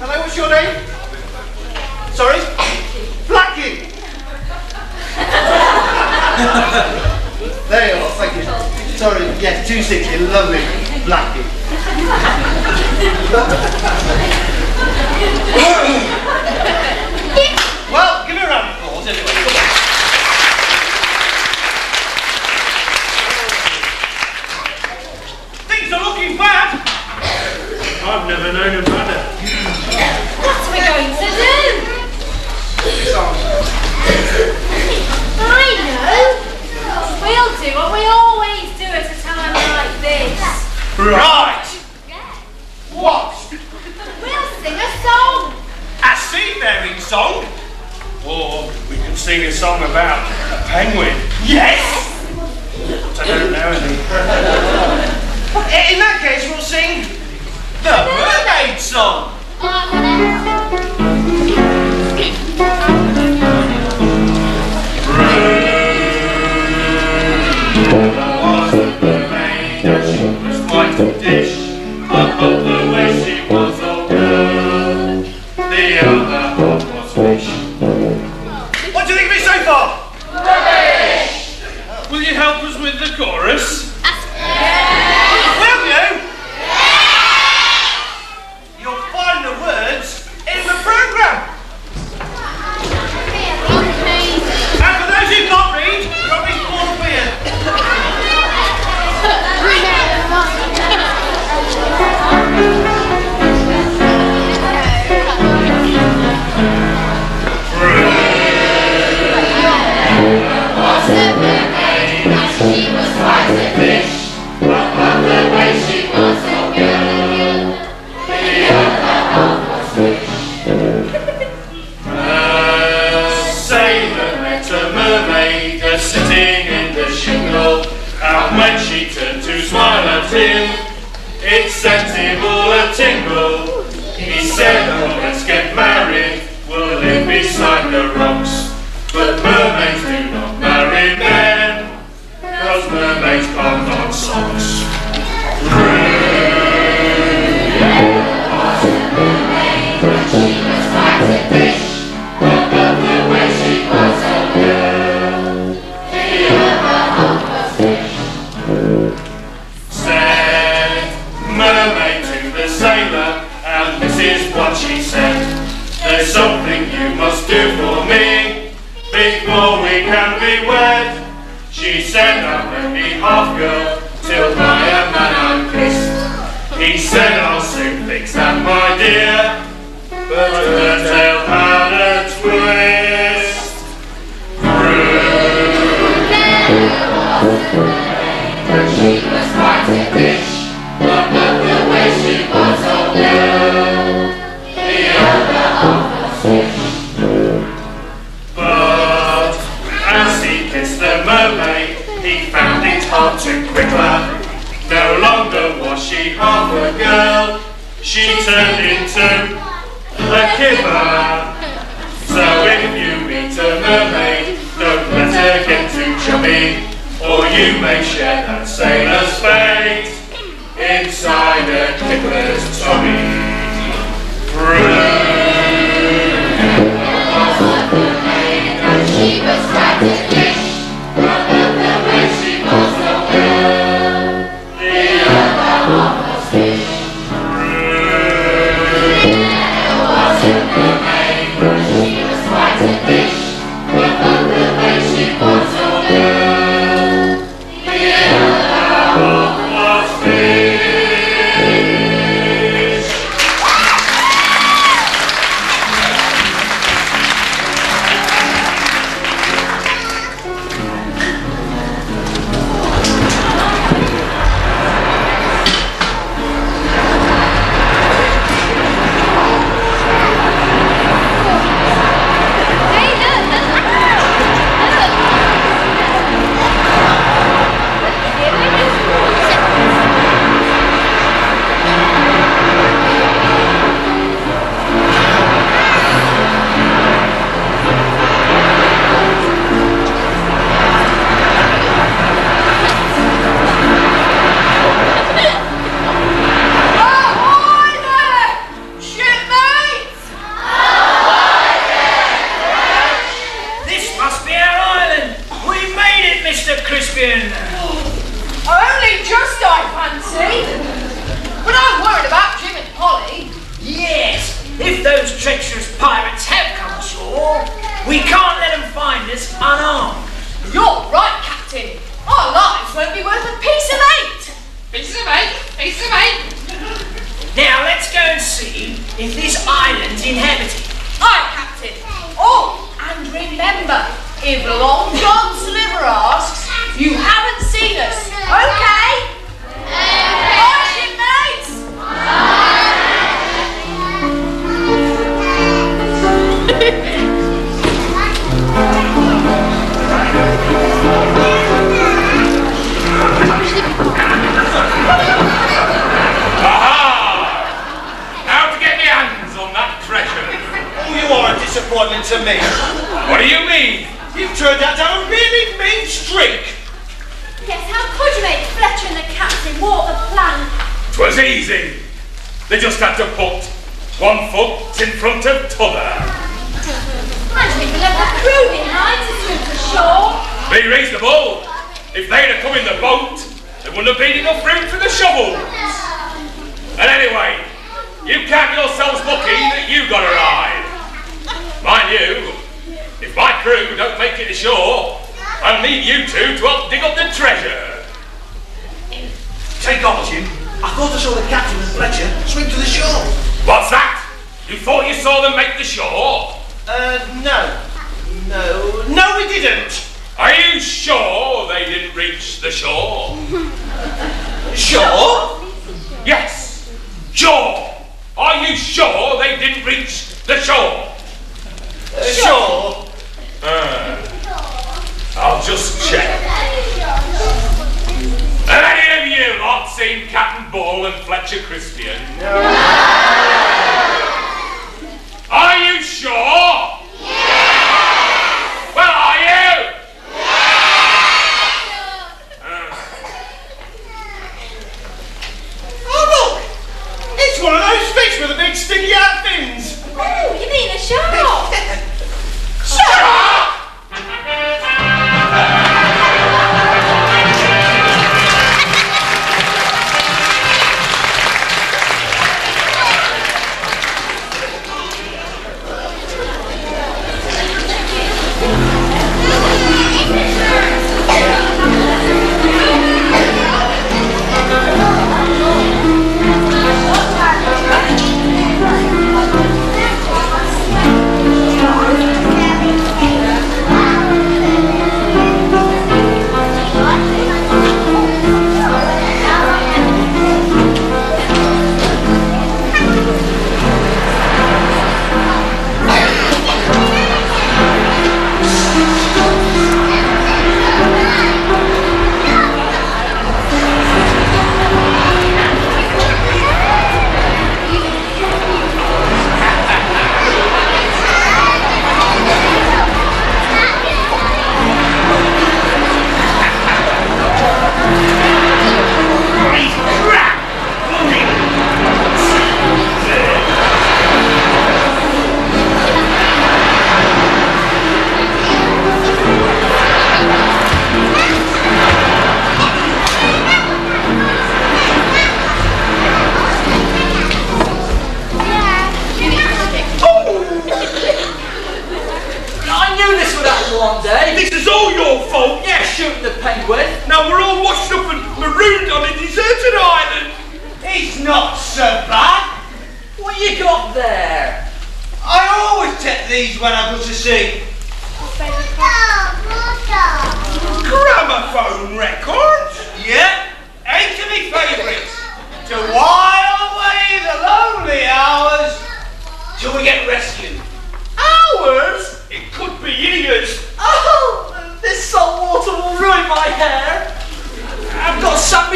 Speaker 5: Hello, what's your name? Sorry? Blackie. there you are, thank you. Sorry, yes, 260, lovely. Blackie. Well, give me a round of applause anyway. Come on. Things are looking bad.
Speaker 14: I've never known a badder.
Speaker 2: What are we going to do? I know. We'll do what we always do at a time like this.
Speaker 5: Right. What?
Speaker 2: We'll sing a song.
Speaker 5: A seafaring song?
Speaker 14: Or we can sing a song about a penguin.
Speaker 5: Yes.
Speaker 14: I don't know any.
Speaker 5: In that case, we'll sing the mermaid song.
Speaker 1: was the mermaid she was quite a dish. Up the way she was all
Speaker 5: What do you think of me so far?
Speaker 14: Will you help us with the chorus?
Speaker 1: A
Speaker 8: They just had to put one foot in front of t'other.
Speaker 2: The proving to shore.
Speaker 8: Be reasonable. If they'd have come in the boat, there wouldn't have been enough room for the shovels. And anyway, you count yourselves lucky that you got a ride. Mind you, if my crew don't make it ashore, I'll need you two to help dig up the treasure.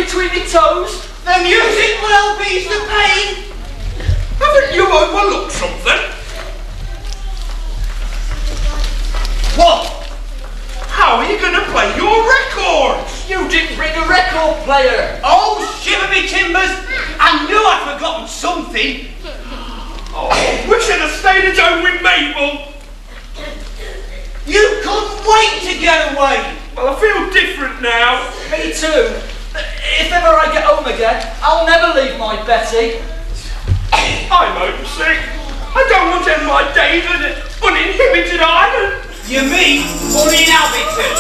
Speaker 4: Between my toes.
Speaker 5: The music will ease the pain.
Speaker 7: Haven't you overlooked something?
Speaker 5: What?
Speaker 7: How are you going to play your records?
Speaker 4: You didn't bring a record player.
Speaker 5: Oh, shiver me timbers! I knew I'd forgotten something.
Speaker 7: Oh, we should have stayed at home with Mabel.
Speaker 5: You couldn't wait to get away.
Speaker 7: Well, I feel different now.
Speaker 4: Me too. If ever I get home again, I'll never leave my Betty.
Speaker 7: I'm homesick. I don't want to end my days on an uninhibited island.
Speaker 5: You mean uninhabited?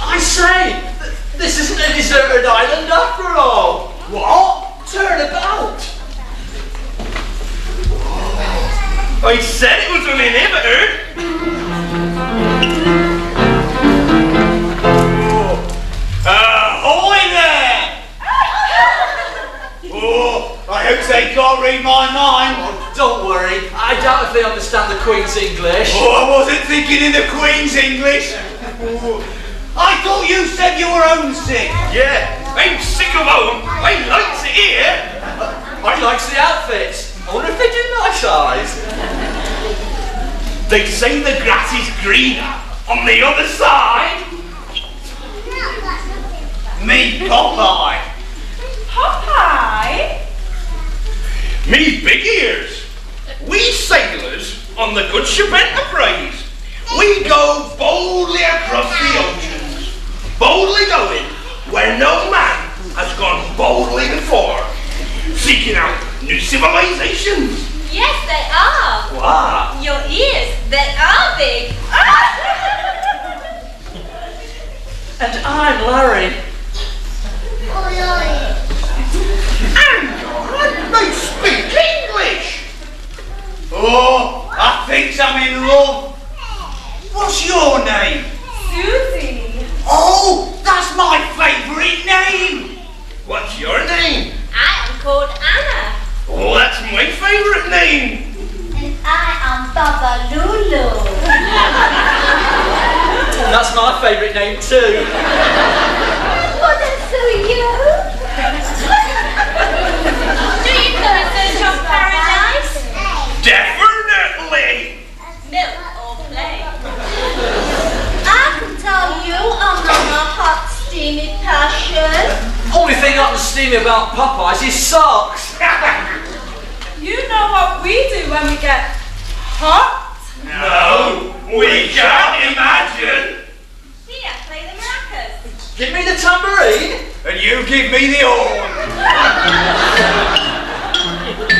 Speaker 4: I say, th- this isn't a deserted island after all.
Speaker 5: What?
Speaker 4: Turn about.
Speaker 7: I said it was uninhibited.
Speaker 5: Uh, Ahoy there! Oh, I hope they can't read my mind.
Speaker 4: Oh, don't worry, I doubt if they understand the Queen's English.
Speaker 5: Oh, I wasn't thinking in the Queen's English. Oh, I thought you said you were homesick.
Speaker 7: Yeah, I'm sick of home. I likes it here.
Speaker 4: I likes the outfits. I wonder if they do my size.
Speaker 7: They say the grass is greener on the other side.
Speaker 5: Me Popeye.
Speaker 15: Popeye?
Speaker 7: Me big ears. We sailors on the good ship Enterprise. We go boldly across the oceans. Boldly going where no man has gone boldly before. Seeking out new civilizations.
Speaker 9: Yes, they are.
Speaker 7: Wow.
Speaker 9: Your ears, they are big.
Speaker 4: And I'm Larry.
Speaker 7: On, they speak English.
Speaker 5: Oh, I think I'm in love. What's your name?
Speaker 15: Susie.
Speaker 5: Oh, that's my favourite name.
Speaker 7: What's your name?
Speaker 9: I am called Anna.
Speaker 7: Oh, that's my favourite name.
Speaker 2: And I am Baba Lulu.
Speaker 4: That's my favourite name too. Only thing I can steam about Popeyes is socks.
Speaker 15: You know what we do when we get hot?
Speaker 7: No, we can't imagine.
Speaker 9: Here, play the maracas.
Speaker 4: Give me the tambourine.
Speaker 5: And you give me the horn.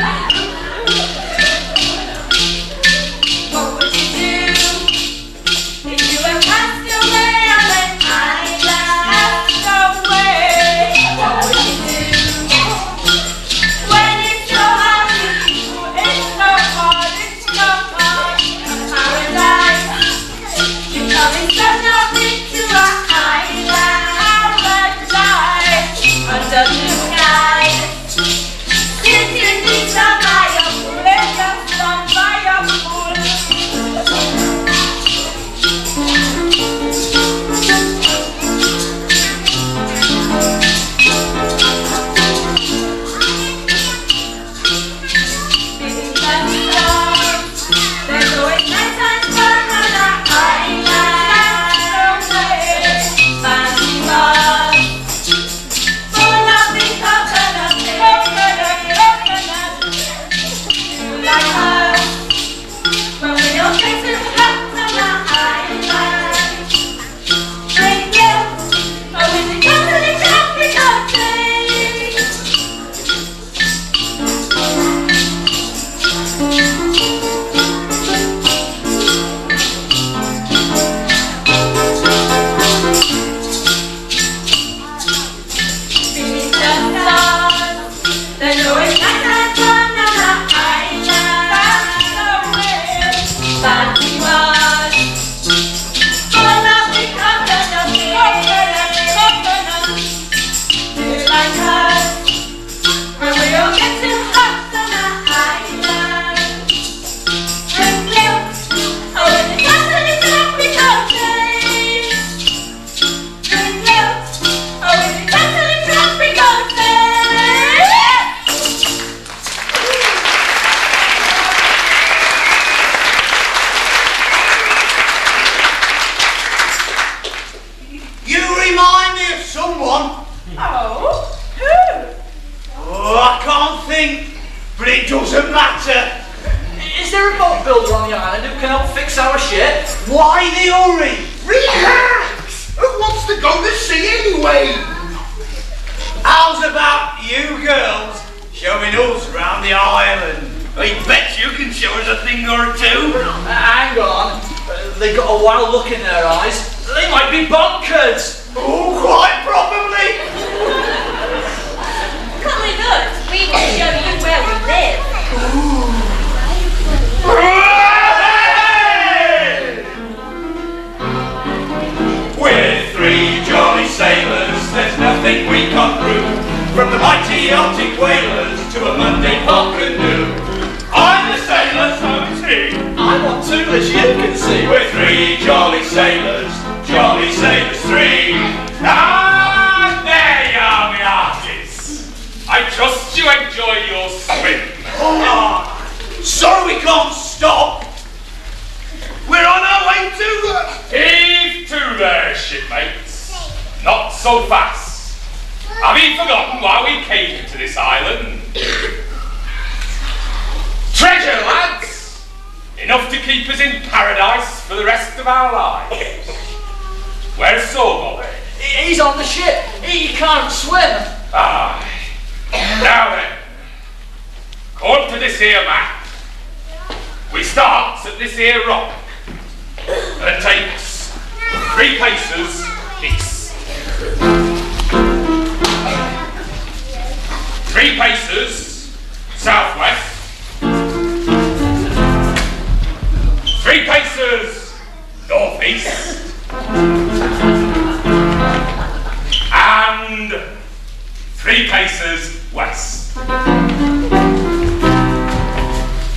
Speaker 8: three paces west.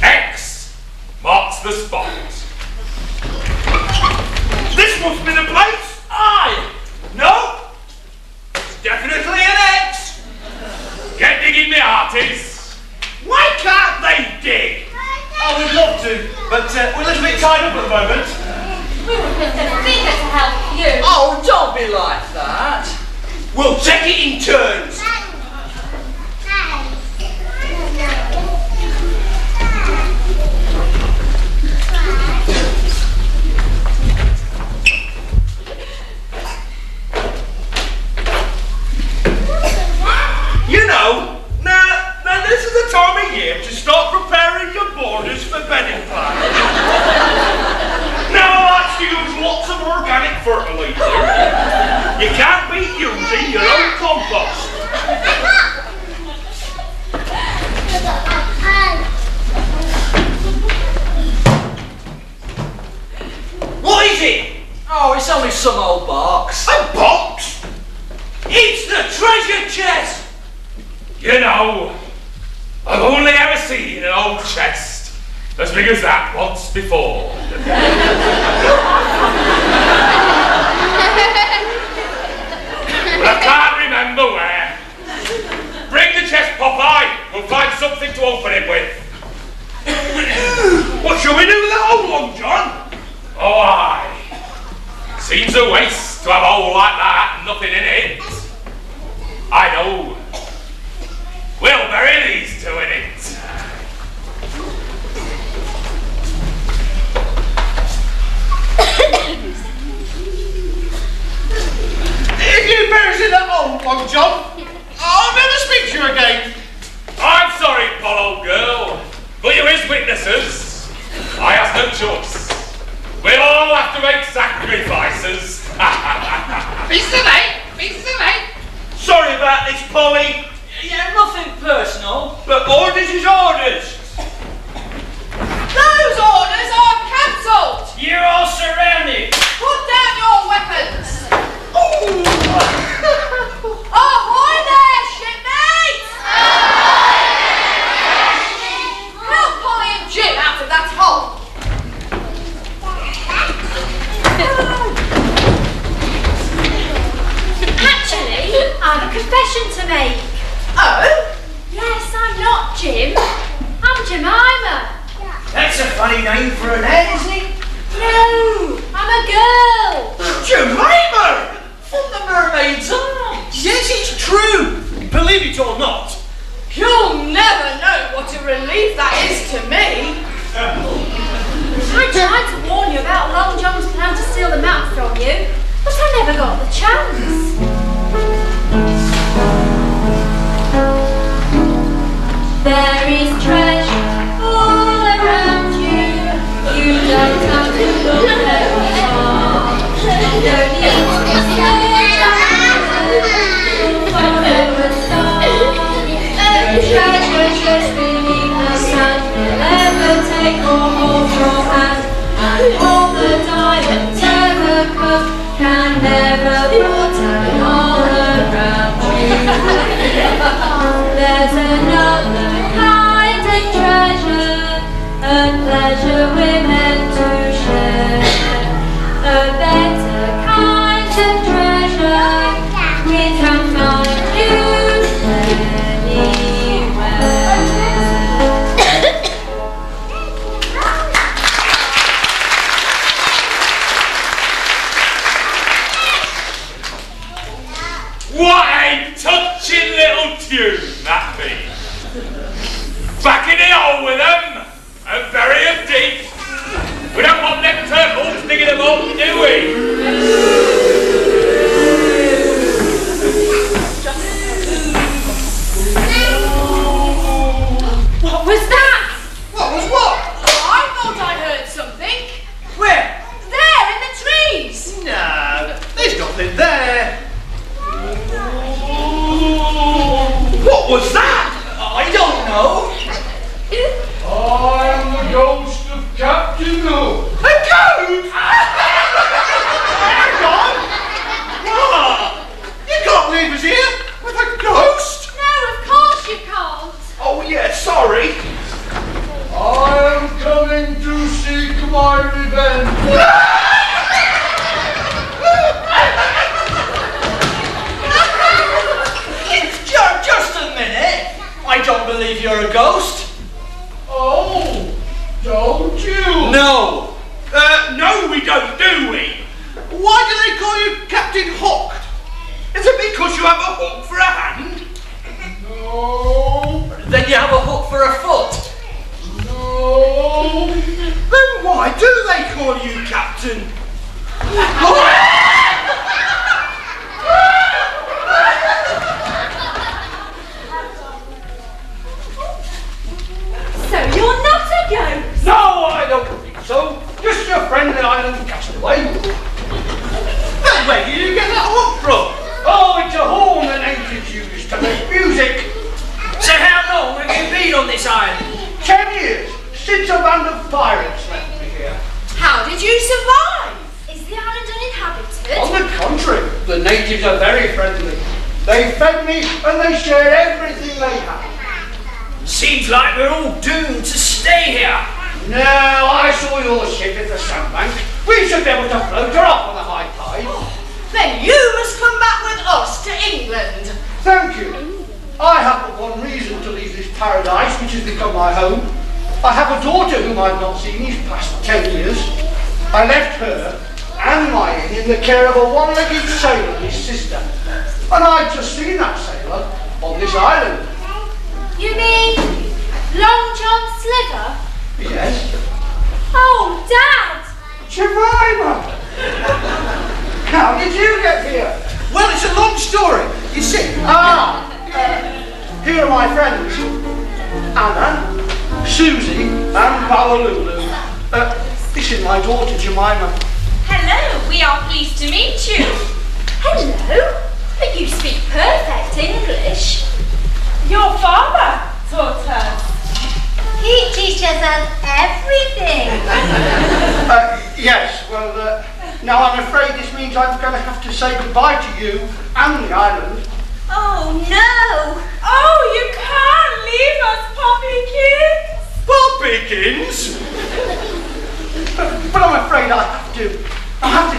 Speaker 8: X marks the spot.
Speaker 7: This must be the place. I. No. Definitely an X.
Speaker 8: Get digging, me artists.
Speaker 7: Why can't they dig?
Speaker 5: I would love to, but uh, we're a little bit tied up at the moment.
Speaker 2: We would be a to help you.
Speaker 5: Oh, don't be like that.
Speaker 7: We'll check it
Speaker 14: There's another kind of treasure, a pleasure we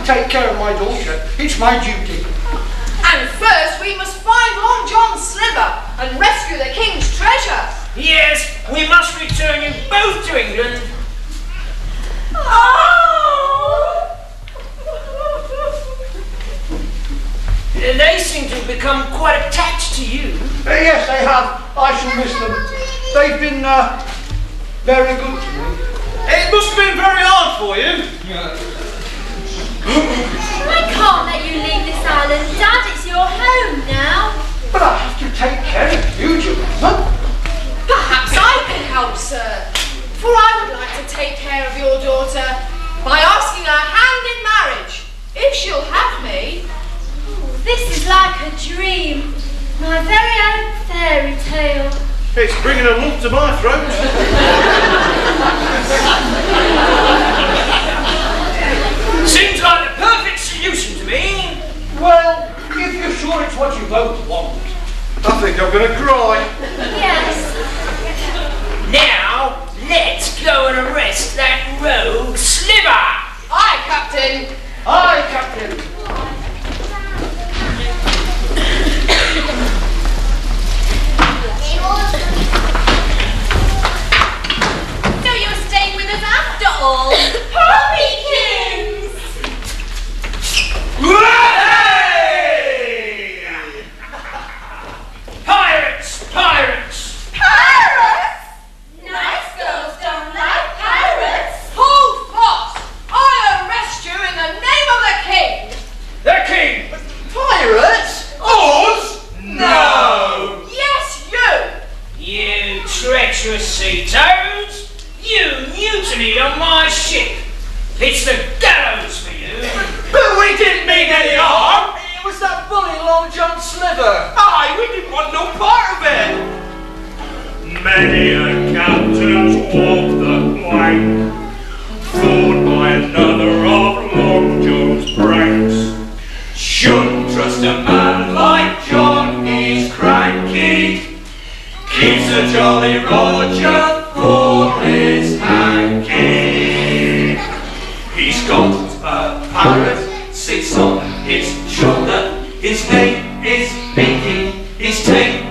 Speaker 16: take care of my daughter. It's my duty.
Speaker 3: And first we must find Long John Sliver and rescue the king's treasure.
Speaker 4: Yes, we must return you both to England.
Speaker 2: Oh!
Speaker 4: they seem to have become quite attached to you.
Speaker 5: Uh, yes, they have. I shall miss them. They've been uh, very good to me.
Speaker 17: It must have been very hard for you. Yeah.
Speaker 2: I can't let you leave this island, Dad. It's your home now.
Speaker 5: But I have to take care of you, Jemima.
Speaker 3: Perhaps I can help, sir. For I would like to take care of your daughter by asking her hand in marriage, if she'll have me.
Speaker 2: This is like a dream. My very own fairy tale.
Speaker 17: It's bringing a lump to my throat.
Speaker 4: perfect solution to me.
Speaker 5: Well, if you're sure it's what you both want.
Speaker 17: I think I'm going to cry.
Speaker 2: Yes.
Speaker 4: Now, let's go and arrest that rogue Sliver.
Speaker 3: Aye, Captain.
Speaker 5: Aye, Captain.
Speaker 2: So you're staying with us after all? Puppykins!
Speaker 3: You
Speaker 4: mutinied on my ship! It's the gallows for you!
Speaker 17: But we didn't mean any harm.
Speaker 5: It was that bully Long John Sliver.
Speaker 17: Aye, we didn't want no part of it.
Speaker 1: Many a captain's walked the plank, fought by another of Long John's pranks. Shouldn't trust a man like John, he's cranky. Keeps a jolly Roger for his hanky. He's got a parrot, His name is Binky, he's tame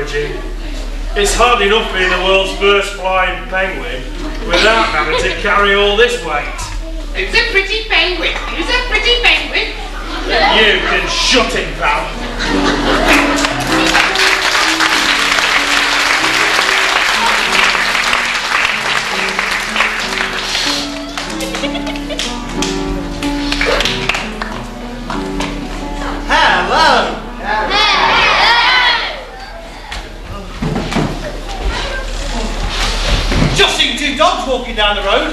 Speaker 1: It's
Speaker 14: hard enough being the world's first flying penguin without having to carry all this weight.
Speaker 18: It's a pretty penguin. It's a pretty penguin.
Speaker 14: You can shut him, pal.
Speaker 5: Down the road.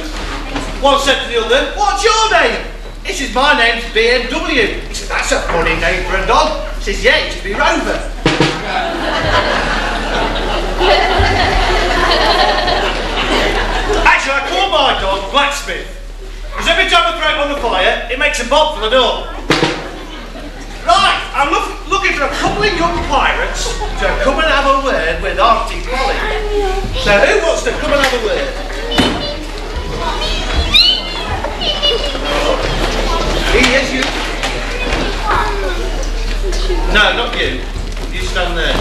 Speaker 5: One said to the other, What's your name? He says, My name's BMW. He says, That's a funny name for a dog. He says, Yeah, it should be Rover. Actually, I call my dog Blacksmith. Because every time I throw it on the fire, it makes a bob for the door. Right, I'm look, looking for a couple of young pirates to come and have a word with Auntie Polly. So who wants to come and have a word? He is you. No, not you. You stand there.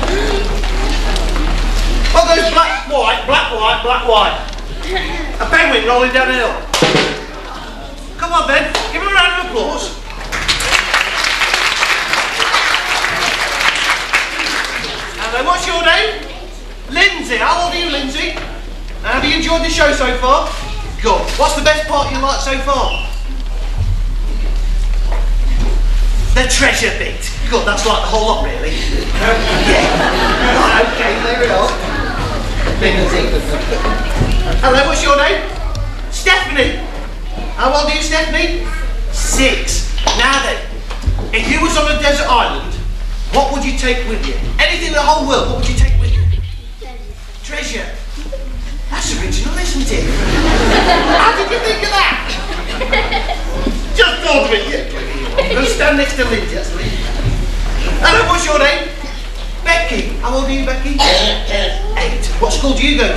Speaker 5: Oh, there's black, white, black, white, black, white. A penguin rolling down a hill. Come on, then. Give him a round of applause. Hello, what's your name? Lindsay. How old are you, Lindsay? Have you enjoyed the show so far? Good. What's the best part you like so far? The treasure bit. Good, that's like the whole lot, really. yeah. Right, okay, there we are. Hello, what's your name? Stephanie. How old are you, Stephanie? Six. Now then, if you was on a desert island, what would you take with you? Anything in the whole world, what would you take with you? Treasure. That's original, isn't it? How did you think of that? Just thought of it, yeah. Go stand next to Lindsay, that's Lindsay. Hello, what's your name? Becky. How old are you, Becky? Eight. What school do you go to?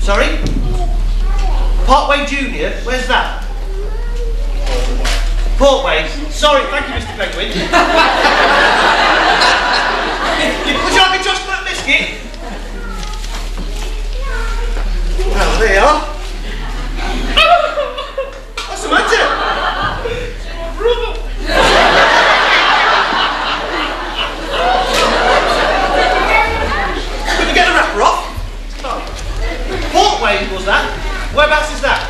Speaker 5: Sorry? Parkway Junior? Where's that? Portway. Sorry, thank you, Mr. Penguin. Would you like a chocolate biscuit? Well, there you are. What's the matter? that. Whereabouts is that?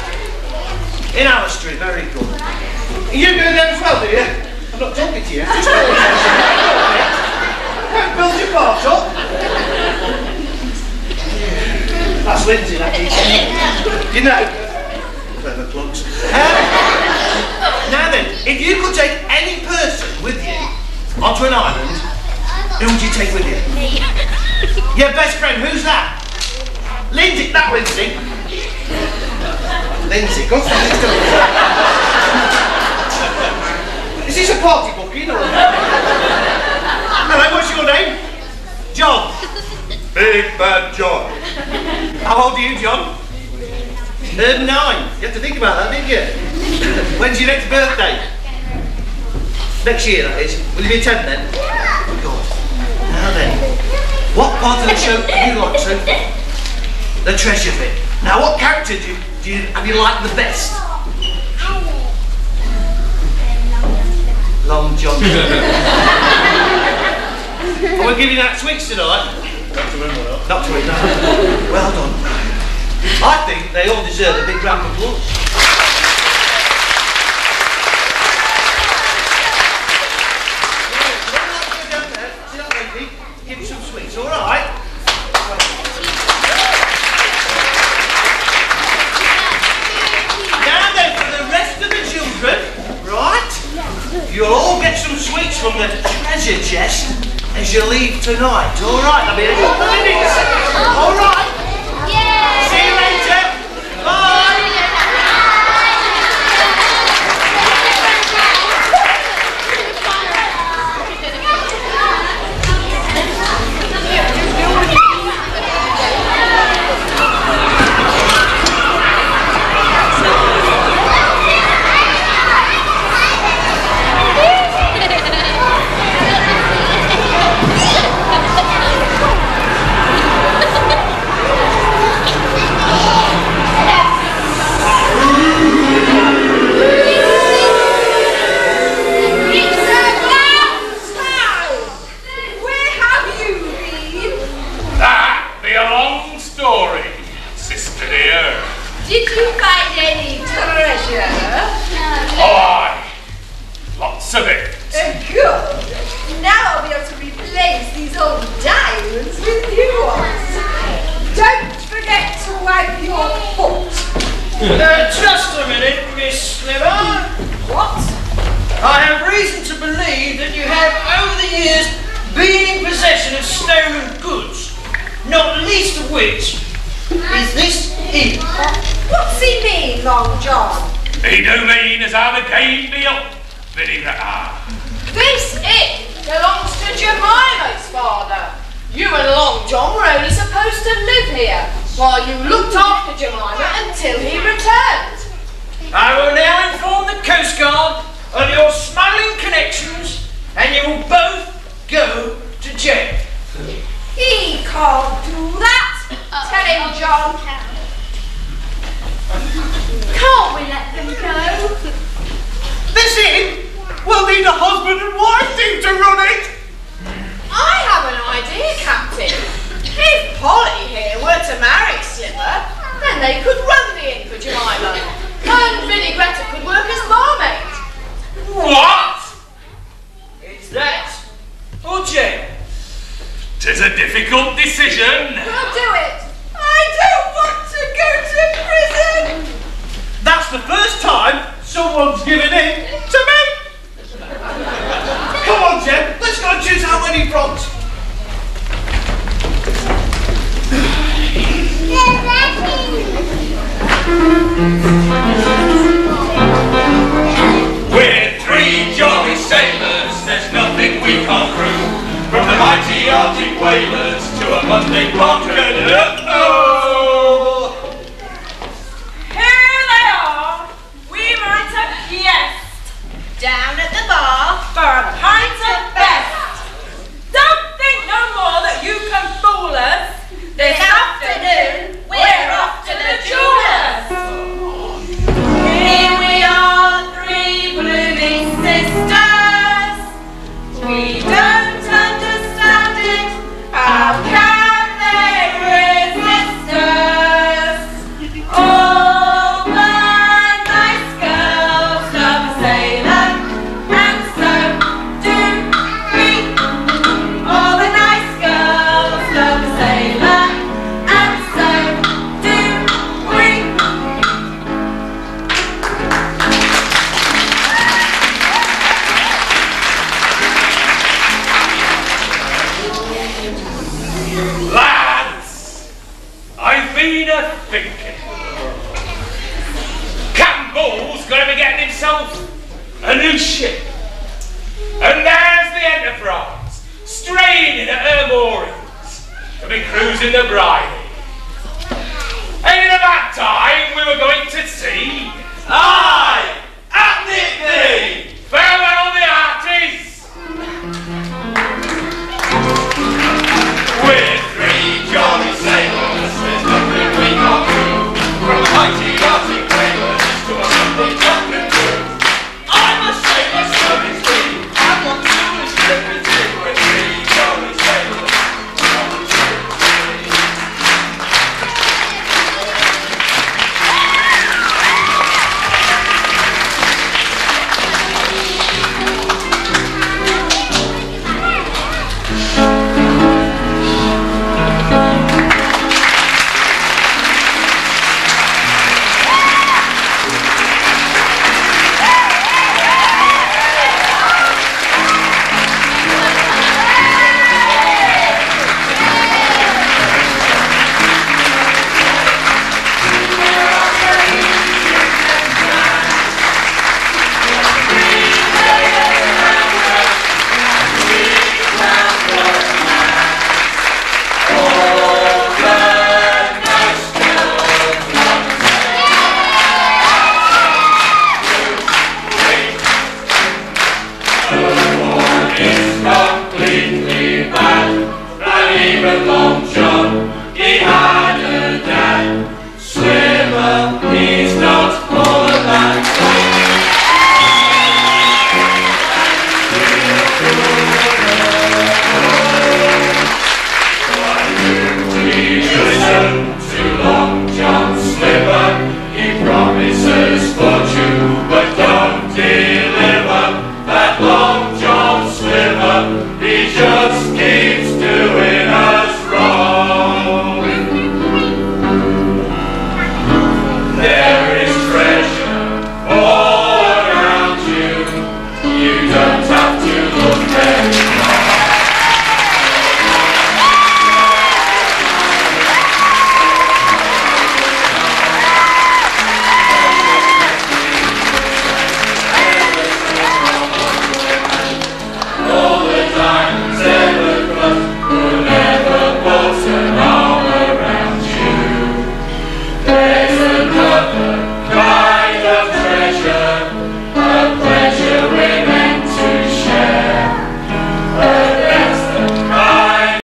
Speaker 5: In Allestree, very good. You do there as well, do you? I'm not talking to you. Don't build your part up. That's Lindsay, that is. You know. Clever plugs. Um, now then, if you could take any person with you onto an island, who would you take with you? Your best friend, who's that? Lindsay, not Lindsay. Lindsay, go for Lindsay. Is this a party book either? Hello, what's your name? John.
Speaker 19: Big Bad John.
Speaker 5: How old are you, John? Um, nine. You had to think about that, didn't you? When's your next birthday? Next year, that is. Will you be ten then? Oh, Good. Now then, what part of the show do you like to? the treasure bit. Now, what character do you, do you have you liked the best? Long John. Are we giving out twigs tonight?
Speaker 7: Not to him, well. Not
Speaker 5: to him, no. Well done. I think they all deserve a big round of applause. chest as you leave tonight, all right?
Speaker 20: I
Speaker 3: mean, all
Speaker 1: right?